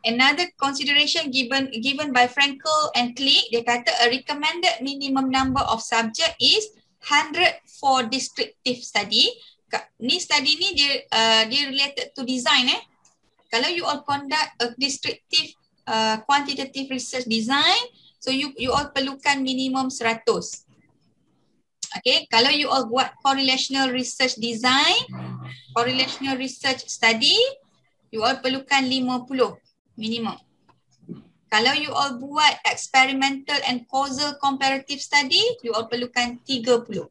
another consideration given given by Frankel and Click, dia kata a recommended minimum number of subject is 100 for descriptive study. Ni study ni dia uh, dia related to design eh. Kalau you all conduct a descriptive uh, quantitative research design, so you you all perlukan minimum 100. Okay, kalau you all buat correlational research design, correlational research study, you all perlukan 50 minimum. Kalau you all buat experimental and causal comparative study, you all perlukan 30.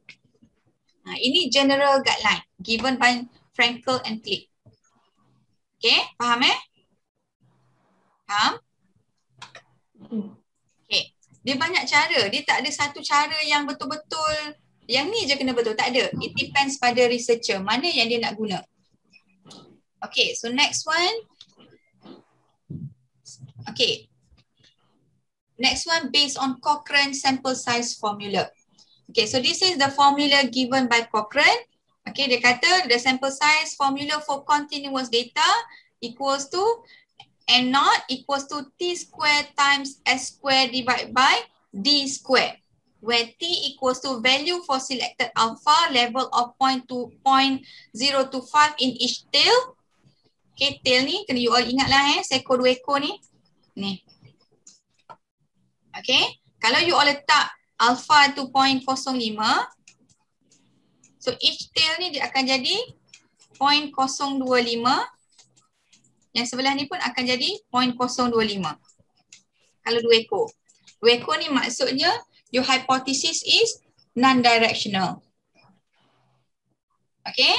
Ha, ini general guideline given by Frankel and Click. Okay, faham eh? Faham? Okay, dia banyak cara. Dia tak ada satu cara yang betul-betul yang ni je kena betul. Tak ada. It depends pada researcher. Mana yang dia nak guna. Okay, so next one. Okay. Next one based on Cochrane sample size formula. Okay, so this is the formula given by Cochrane. Okay, dia kata the sample size formula for continuous data equals to n naught equals to t square times s square divided by d square where t equals to value for selected alpha level of 0.2 0.025 in each tail Okay, tail ni kena you all ingat lah eh, seekor dua ekor ni. Ni. Okay, kalau you all letak alpha tu 0.05, so each tail ni dia akan jadi 0.025. Yang sebelah ni pun akan jadi 0.025. Kalau dua ekor. Dua ekor ni maksudnya your hypothesis is non-directional. Okay?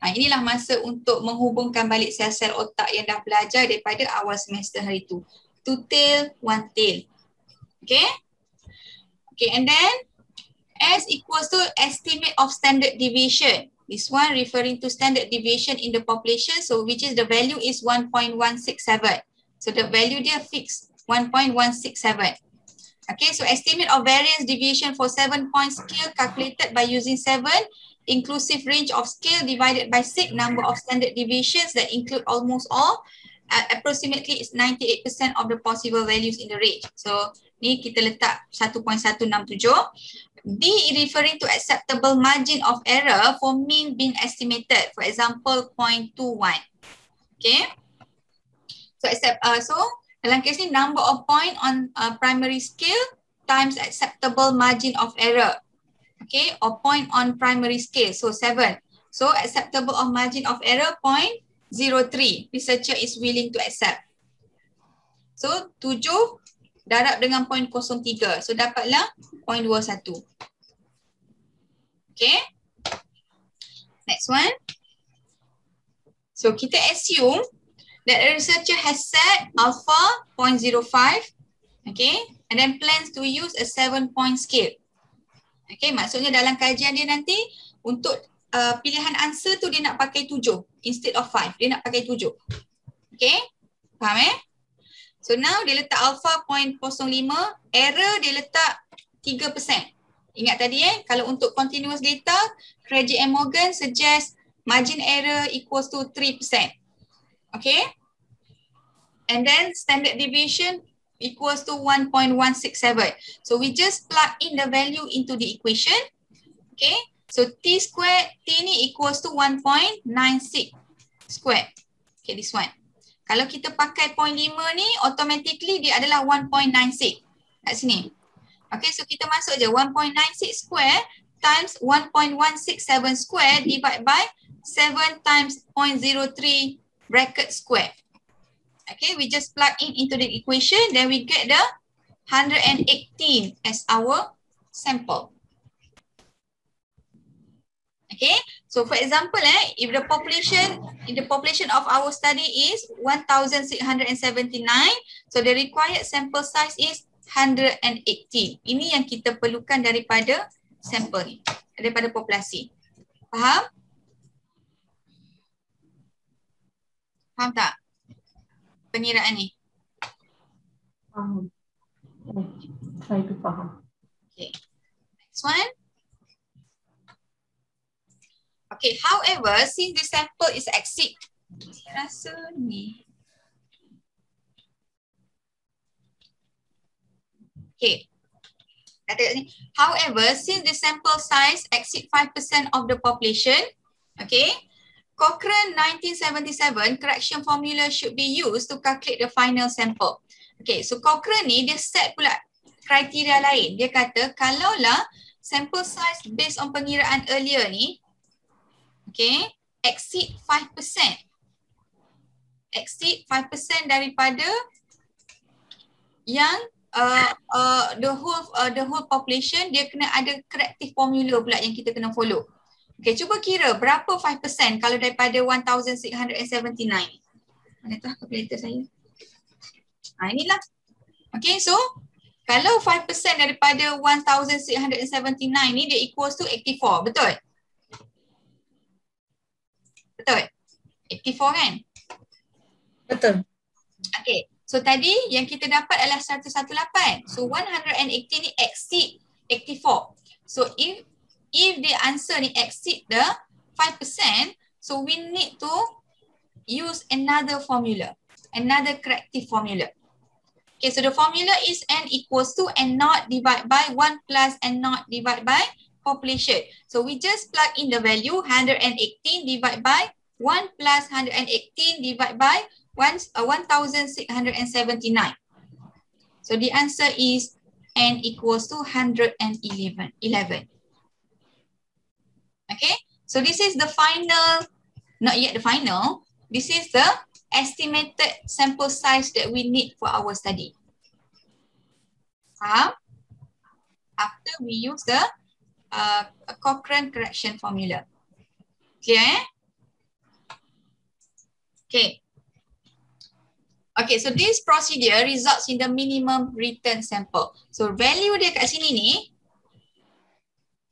Ha, inilah masa untuk menghubungkan balik sel-sel otak yang dah belajar daripada awal semester hari tu. Two tail, one tail. Okay? Okay, and then S equals to estimate of standard deviation. This one referring to standard deviation in the population. So which is the value is 1.167. So the value dia fixed 1.167. Okay, so estimate of variance deviation for seven point scale calculated by using seven inclusive range of scale divided by six number of standard deviations that include almost all uh, approximately is 98% of the possible values in the range. So ni kita letak 1.167. D referring to acceptable margin of error for mean being estimated. For example, 0.21. Okay. So accept, uh, so dalam kes ni number of point on uh, primary scale times acceptable margin of error okay, or point on primary scale. So seven. So acceptable of margin of error point zero three. Researcher is willing to accept. So tujuh darab dengan point kosong tiga. So dapatlah point dua satu. Okay. Next one. So kita assume that a researcher has set alpha 0.05 okay and then plans to use a seven point scale Okay, maksudnya dalam kajian dia nanti untuk uh, pilihan answer tu dia nak pakai tujuh instead of five. Dia nak pakai tujuh. Okay, faham eh? So now dia letak alpha 0.05, error dia letak 3%. Ingat tadi eh, kalau untuk continuous data, Craigie and Morgan suggest margin error equals to 3%. Okay? And then standard deviation equals to 1.167. So we just plug in the value into the equation. Okay. So t squared, t ni equals to 1.96 squared. Okay, this one. Kalau kita pakai 0.5 ni, automatically dia adalah 1.96 kat sini. Okay, so kita masuk je 1.96 square times 1.167 square divide by 7 times 0.03 bracket square. Okay, we just plug in into the equation, then we get the 118 as our sample. Okay, so for example, eh, if the population, if the population of our study is 1,679, so the required sample size is 118. Ini yang kita perlukan daripada sampel ni, daripada populasi. Faham? Faham tak? Pengiraan ni? Faham. Oh, saya tu faham. Okay. Next one. Okay, however, since the sample is exceed, saya rasa ni. Okay. Kata kat sini. However, since the sample size exceed 5% of the population, okay, Cochrane 1977 correction formula should be used to calculate the final sample. Okay, so Cochrane ni dia set pula kriteria lain. Dia kata kalaulah sample size based on pengiraan earlier ni, okay, exceed 5%. Exceed 5% daripada yang uh, uh, the whole uh, the whole population dia kena ada corrective formula pula yang kita kena follow. Okay, cuba kira berapa 5% kalau daripada 1,679. Mana tu kalkulator saya? Ha, inilah. Okay, so kalau 5% daripada 1,679 ni dia equals to 84, betul? Betul? 84 kan? Betul. Okay, so tadi yang kita dapat adalah 118. So 118 ni exceed 84. So if if the answer ni exceed the 5%, so we need to use another formula, another corrective formula. Okay, so the formula is n equals to n naught divided by 1 plus n naught divided by population. So we just plug in the value 118 divided by 1 plus 118 divide by 1, uh, 1679. So the answer is n equals to 111. 11. Okay, so this is the final, not yet the final, this is the estimated sample size that we need for our study. Faham? After we use the uh, Cochrane correction formula. Clear eh? Okay. Okay, so this procedure results in the minimum return sample. So value dia kat sini ni,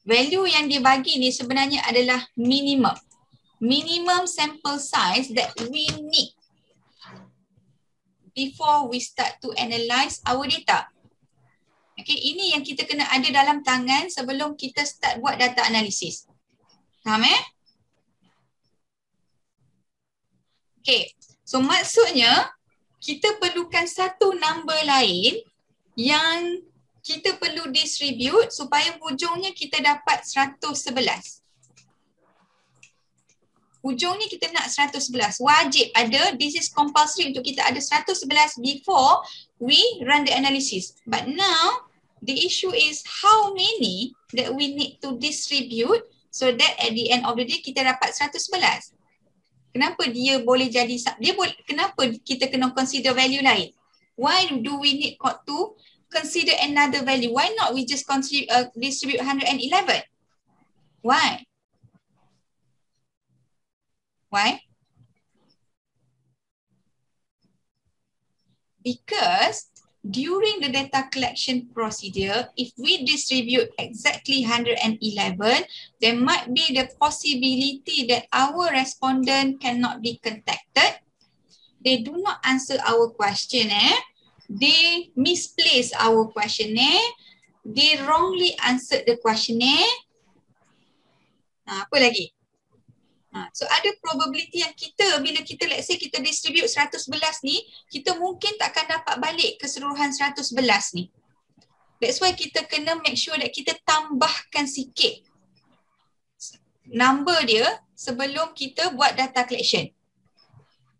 value yang dia bagi ni sebenarnya adalah minimum. Minimum sample size that we need before we start to analyze our data. Okay, ini yang kita kena ada dalam tangan sebelum kita start buat data analisis. Faham eh? Okay, so maksudnya kita perlukan satu number lain yang kita perlu distribute supaya hujungnya kita dapat 111. Hujungnya kita nak 111. Wajib ada, this is compulsory untuk kita ada 111 before we run the analysis. But now, the issue is how many that we need to distribute so that at the end of the day kita dapat 111 kenapa dia boleh jadi dia boleh kenapa kita kena consider value lain why do we need to consider another value why not we just consider uh, distribute 111 why why because during the data collection procedure, if we distribute exactly 111, there might be the possibility that our respondent cannot be contacted. They do not answer our question. Eh? They misplace our questionnaire. They wrongly answered the questionnaire. Ha, apa lagi? Ha, so ada probability yang kita bila kita let's say kita distribute 111 ni, kita mungkin tak akan dapat balik keseluruhan 111 ni. That's why kita kena make sure that kita tambahkan sikit number dia sebelum kita buat data collection.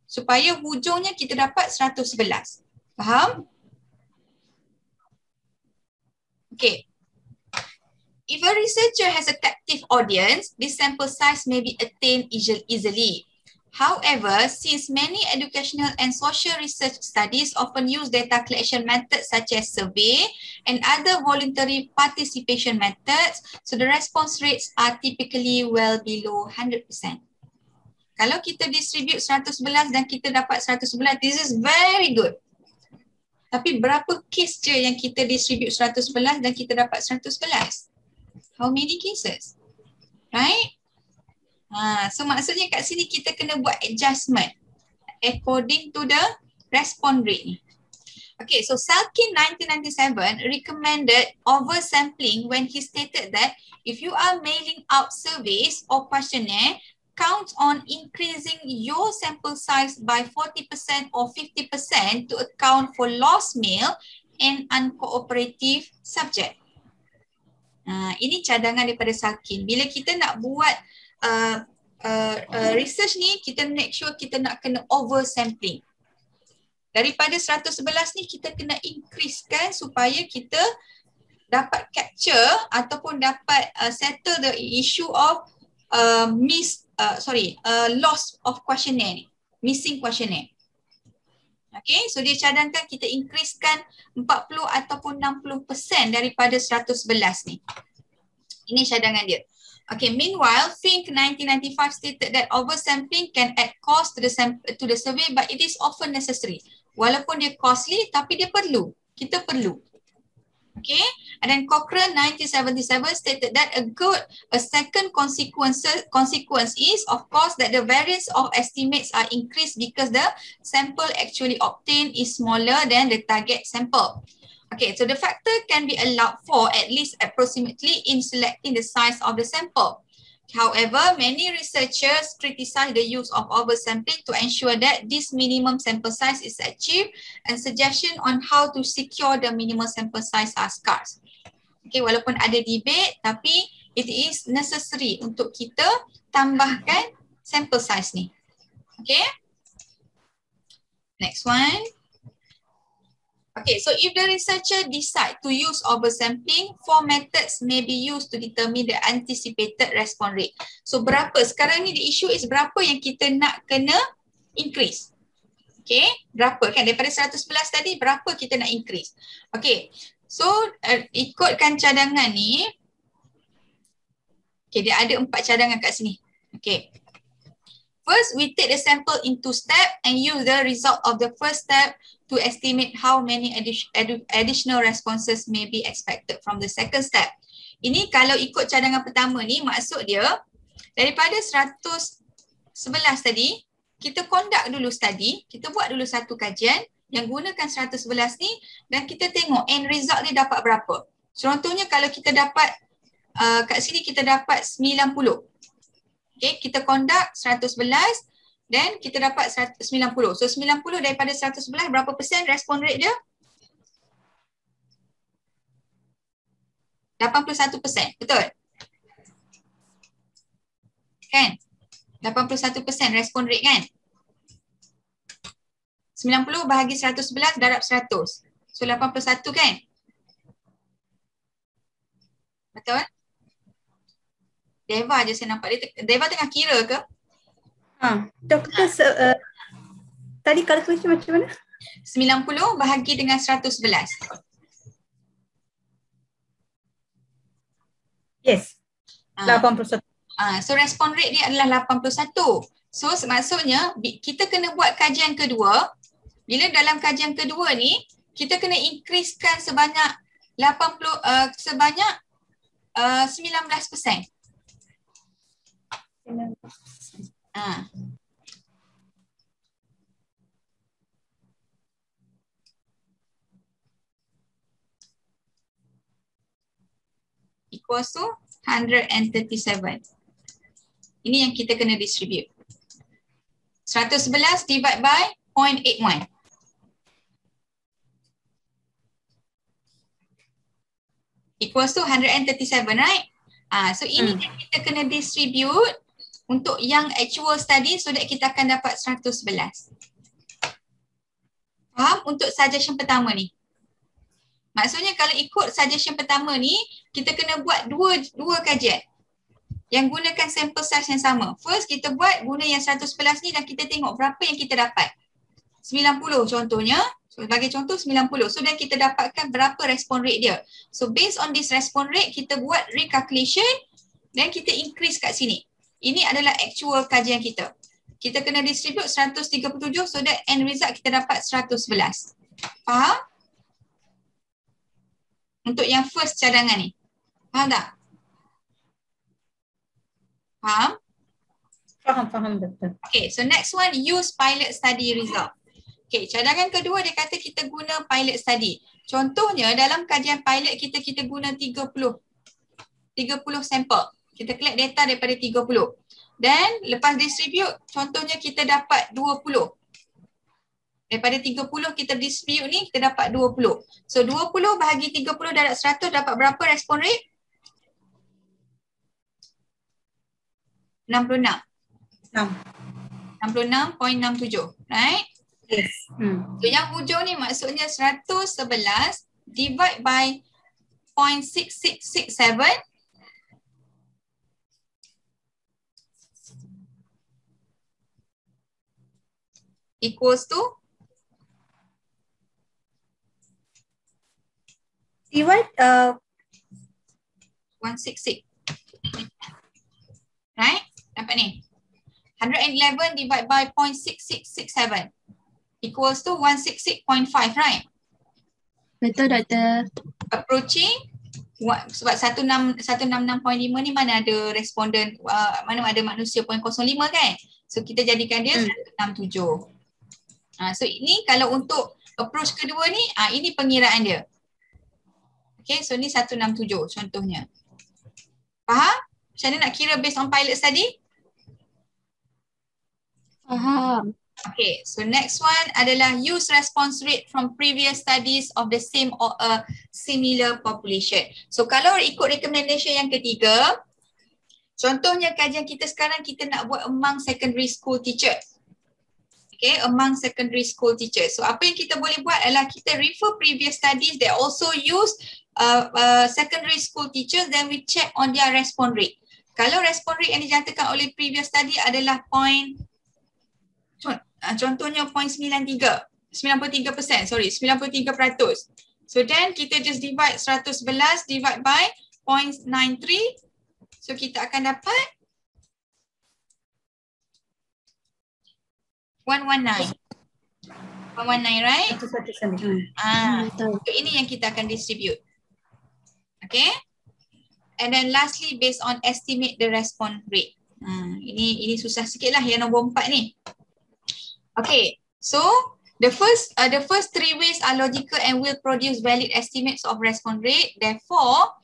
Supaya hujungnya kita dapat 111. Faham? Okay. If a researcher has a captive audience, this sample size may be attained easily. However, since many educational and social research studies often use data collection methods such as survey and other voluntary participation methods, so the response rates are typically well below 100%. Kalau kita distribute 111 dan kita dapat 111, this is very good. Tapi berapa case je yang kita distribute 111 dan kita dapat 111? how many cases? Right? Ha, so maksudnya kat sini kita kena buat adjustment according to the response rate ni. Okay, so Salkin 1997 recommended oversampling when he stated that if you are mailing out surveys or questionnaire, count on increasing your sample size by 40% or 50% to account for lost mail and uncooperative subject. Uh, ini cadangan daripada Sakin. Bila kita nak buat uh, uh, uh, research ni, kita make sure kita nak kena over sampling. Daripada 111 ni kita kena increasekan supaya kita dapat capture ataupun dapat uh, settle the issue of uh, miss uh, sorry uh, loss of questionnaire ni, missing questionnaire. Okay, so dia cadangkan kita increasekan 40 ataupun 60% daripada 111 ni. Ini cadangan dia. Okay, meanwhile, Fink 1995 stated that oversampling can add cost to the, to the survey but it is often necessary. Walaupun dia costly tapi dia perlu. Kita perlu. Okay, and then Cochrane 1977 stated that a good, a second consequence, consequence is of course that the variance of estimates are increased because the sample actually obtained is smaller than the target sample. Okay, so the factor can be allowed for at least approximately in selecting the size of the sample. However, many researchers criticize the use of oversampling to ensure that this minimum sample size is achieved and suggestion on how to secure the minimum sample size are scarce. Okay, walaupun ada debate tapi it is necessary untuk kita tambahkan sample size ni. Okay. Next one. Okay, so if the researcher decide to use oversampling, four methods may be used to determine the anticipated response rate. So berapa? Sekarang ni the issue is berapa yang kita nak kena increase. Okay, berapa kan? Daripada 111 tadi, berapa kita nak increase? Okay, so uh, ikutkan cadangan ni. Okay, dia ada empat cadangan kat sini. Okay. First, we take the sample into step and use the result of the first step to estimate how many addi- additional responses may be expected from the second step. Ini kalau ikut cadangan pertama ni maksud dia daripada 111 tadi kita conduct dulu study, kita buat dulu satu kajian yang gunakan 111 ni dan kita tengok end result dia dapat berapa. Contohnya kalau kita dapat uh, kat sini kita dapat 90. Okay, kita conduct 111 dan kita dapat 90. So 90 daripada 111 berapa persen respon rate dia? 81 persen, betul? Kan? 81 persen respon rate kan? 90 bahagi 111 darab 100. So 81 kan? Betul? Deva je saya nampak. Deva tengah kira ke? Ha, doktor uh, tadi calculation macam mana? 90 bahagi dengan 111. Yes. Ah. 81. Ah, so respon rate dia adalah 81. So maksudnya kita kena buat kajian kedua. Bila dalam kajian kedua ni kita kena increasekan sebanyak 80 uh, sebanyak uh, 19%. Ah. Equals to 137. Ini yang kita kena distribute. 111 divide by 0.81. Equals to 137, right? Ah, so ini hmm. yang kita kena distribute untuk yang actual study so that kita akan dapat 111. Faham? Untuk suggestion pertama ni. Maksudnya kalau ikut suggestion pertama ni, kita kena buat dua dua kajian yang gunakan sample size yang sama. First kita buat guna yang 111 ni dan kita tengok berapa yang kita dapat. 90 contohnya. So, sebagai contoh 90. So dan kita dapatkan berapa respon rate dia. So based on this respon rate kita buat recalculation dan kita increase kat sini. Ini adalah actual kajian kita. Kita kena distribute 137 so that end result kita dapat 111. Faham? Untuk yang first cadangan ni. Faham tak? Faham? Faham, faham doktor. Okay, so next one use pilot study result. Okay, cadangan kedua dia kata kita guna pilot study. Contohnya dalam kajian pilot kita kita guna 30 30 sampel. Kita collect data daripada 30. Dan lepas distribute, contohnya kita dapat 20. Daripada 30 kita distribute ni, kita dapat 20. So 20 bahagi 30 darab 100 dapat berapa respon rate? 66. 6. 66.67. Right? Yes. Hmm. So yang hujung ni maksudnya 111 divide by 0.6667 equals to Divide uh, 166. Right? Dapat ni. 111 divide by 0.6667 equals to 166.5, right? Betul doktor. Approaching what, sebab 16 166.5 ni mana ada responden uh, mana ada manusia 0.05 kan? So kita jadikan dia Hmm. 167. Uh, so ini kalau untuk approach kedua ni, uh, ini pengiraan dia. Okay, so ni 167 contohnya. Faham? Macam mana nak kira based on pilot study? Faham. Okay, so next one adalah use response rate from previous studies of the same or a similar population. So kalau ikut recommendation yang ketiga, contohnya kajian kita sekarang kita nak buat among secondary school teacher. Okay, among secondary school teachers. So apa yang kita boleh buat adalah kita refer previous studies that also use uh, uh, secondary school teachers then we check on their response rate. Kalau response rate yang dijantakan oleh previous study adalah point uh, contohnya point 93, 93%, sorry, 93%. So then kita just divide 111 divide by 0.93. So kita akan dapat 119. 119 right? Ah, so ini yang kita akan distribute. Okay. And then lastly based on estimate the response rate. Hmm, ini ini susah sikit lah yang nombor empat ni. Okay. So the first uh, the first three ways are logical and will produce valid estimates of response rate. Therefore,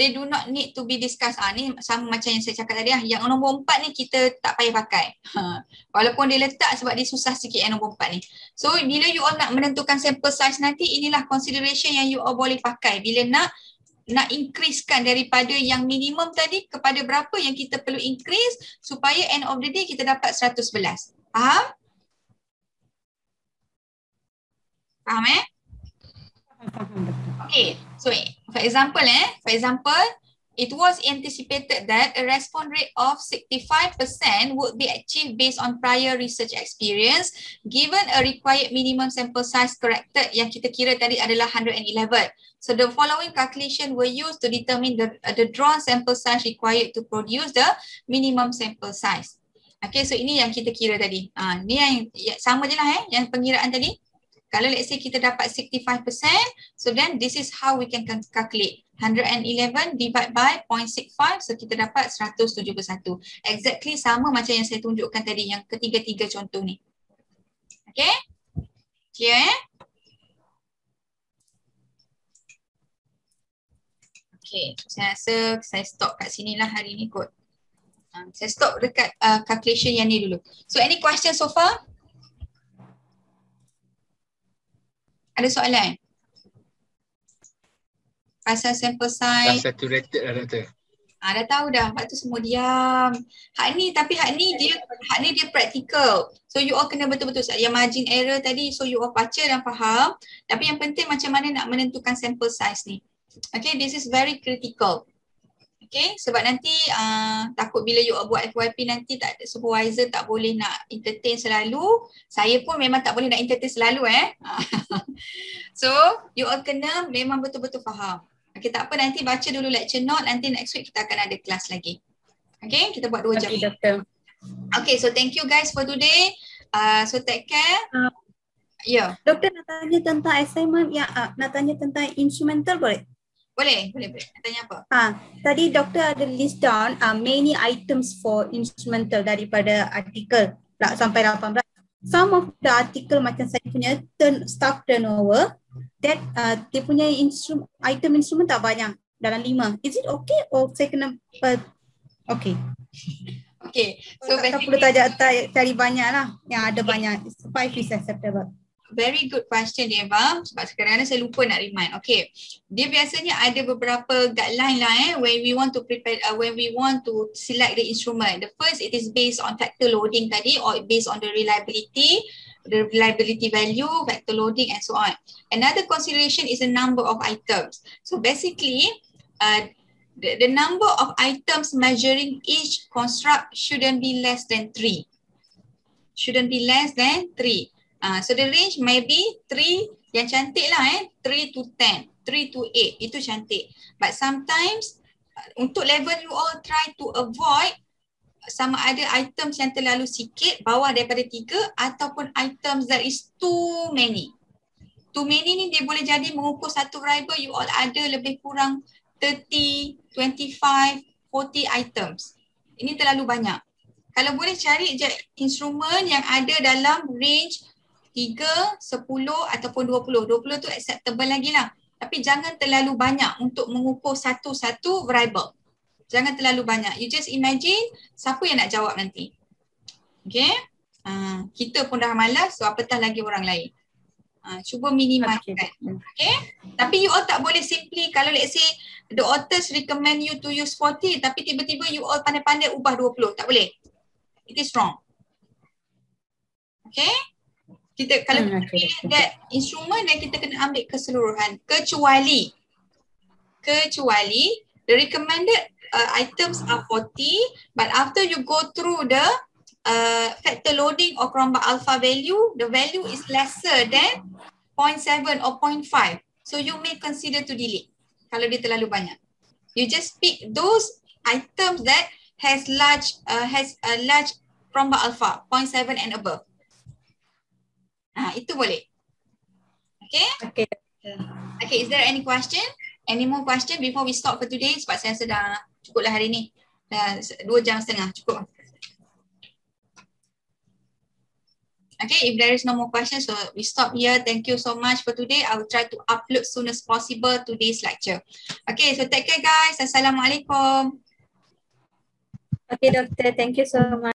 they do not need to be discussed. Ah ni sama macam yang saya cakap tadi lah. Yang nombor empat ni kita tak payah pakai. Ha. Walaupun dia letak sebab dia susah sikit yang nombor empat ni. So bila you all nak menentukan sample size nanti inilah consideration yang you all boleh pakai. Bila nak nak increasekan daripada yang minimum tadi kepada berapa yang kita perlu increase supaya end of the day kita dapat 111. Faham? Faham eh? Okay, so for example, eh, for example, it was anticipated that a response rate of 65% would be achieved based on prior research experience given a required minimum sample size corrected yang kita kira tadi adalah 111. So the following calculation were used to determine the, uh, the drawn sample size required to produce the minimum sample size. Okay, so ini yang kita kira tadi. Ah, uh, ni yang ya, sama je lah eh, yang pengiraan tadi. Kalau let's say kita dapat 65%, so then this is how we can calculate. 111 divide by 0.65, so kita dapat 171. Exactly sama macam yang saya tunjukkan tadi, yang ketiga-tiga contoh ni. Okay? Clear eh? Okay, saya rasa saya stop kat sini lah hari ni kot. Uh, saya stop dekat uh, calculation yang ni dulu. So any question so far? Ada soalan? Pasal sample size. Dah saturated lah doktor. Ah, dah tahu dah. Lepas tu semua diam. Hak ni tapi hak ni dia hak ni dia practical. So you all kena betul-betul yang margin error tadi so you all baca dan faham. Tapi yang penting macam mana nak menentukan sample size ni. Okay, this is very critical. Okay, sebab nanti uh, takut bila you buat FYP nanti tak supervisor tak boleh nak entertain selalu. Saya pun memang tak boleh nak entertain selalu eh. so, you all kena memang betul-betul faham. Okay, tak apa nanti baca dulu lecture note. Nanti next week kita akan ada kelas lagi. Okay, kita buat dua jam. Okay, doktor. Okay, so thank you guys for today. Uh, so take care. Uh, ya. Yeah. Doktor nak tanya tentang assignment yang uh, nak tanya tentang instrumental boleh? Boleh, boleh, boleh. Tanya apa? Ha, tadi doktor ada list down uh, many items for instrumental daripada artikel lah, sampai 18. Some of the article macam saya punya turn, staff turnover that uh, dia punya instru- item instrument tak banyak dalam lima. Is it okay or saya kena uh, okay. Okay. So tak perlu tajak cari banyak lah yang ada banyak. Five is acceptable very good question Eva sebab kadang-kadang saya lupa nak remind. Okay. Dia biasanya ada beberapa guideline lah eh when we want to prepare uh, when we want to select the instrument. The first it is based on factor loading tadi or based on the reliability, the reliability value, factor loading and so on. Another consideration is the number of items. So basically uh, the, the number of items measuring each construct shouldn't be less than three. Shouldn't be less than three. Uh, so the range maybe 3 yang cantik lah eh 3 to 10, 3 to 8 itu cantik. But sometimes uh, untuk level you all try to avoid sama ada items yang terlalu sikit bawah daripada 3 ataupun items that is too many. Too many ni dia boleh jadi mengukur satu variable you all ada lebih kurang 30, 25, 40 items. Ini terlalu banyak. Kalau boleh cari je instrumen yang ada dalam range tiga, sepuluh ataupun dua puluh. Dua puluh tu acceptable lagi lah. Tapi jangan terlalu banyak untuk mengukur satu-satu variable. Jangan terlalu banyak. You just imagine siapa yang nak jawab nanti. Okay. Uh, kita pun dah malas so apatah lagi orang lain. Uh, cuba minimalkan. Okay. okay. Tapi you all tak boleh simply kalau let's say the authors recommend you to use 40 tapi tiba-tiba you all pandai-pandai ubah 20. Tak boleh. It is wrong. Okay. Kita kalau Hmm, kita pilih okay. that instrument dan kita kena ambil keseluruhan kecuali kecuali the recommended uh, items are 40 but after you go through the uh, factor loading or Cronbach alpha value the value is lesser than 0.7 or 0.5 so you may consider to delete kalau dia terlalu banyak. You just pick those items that has large uh, has a large Cronbach alpha 0.7 and above ah itu boleh okay Okay. Okay, is there any question? Any more question before we stop for today? Sebab saya rasa dah cukup lah hari ni. Dah dua jam setengah, cukup. Okay, if there is no more questions, so we stop here. Thank you so much for today. I will try to upload soon as possible today's lecture. Okay, so take care guys. Assalamualaikum. Okay, doctor. Thank you so much.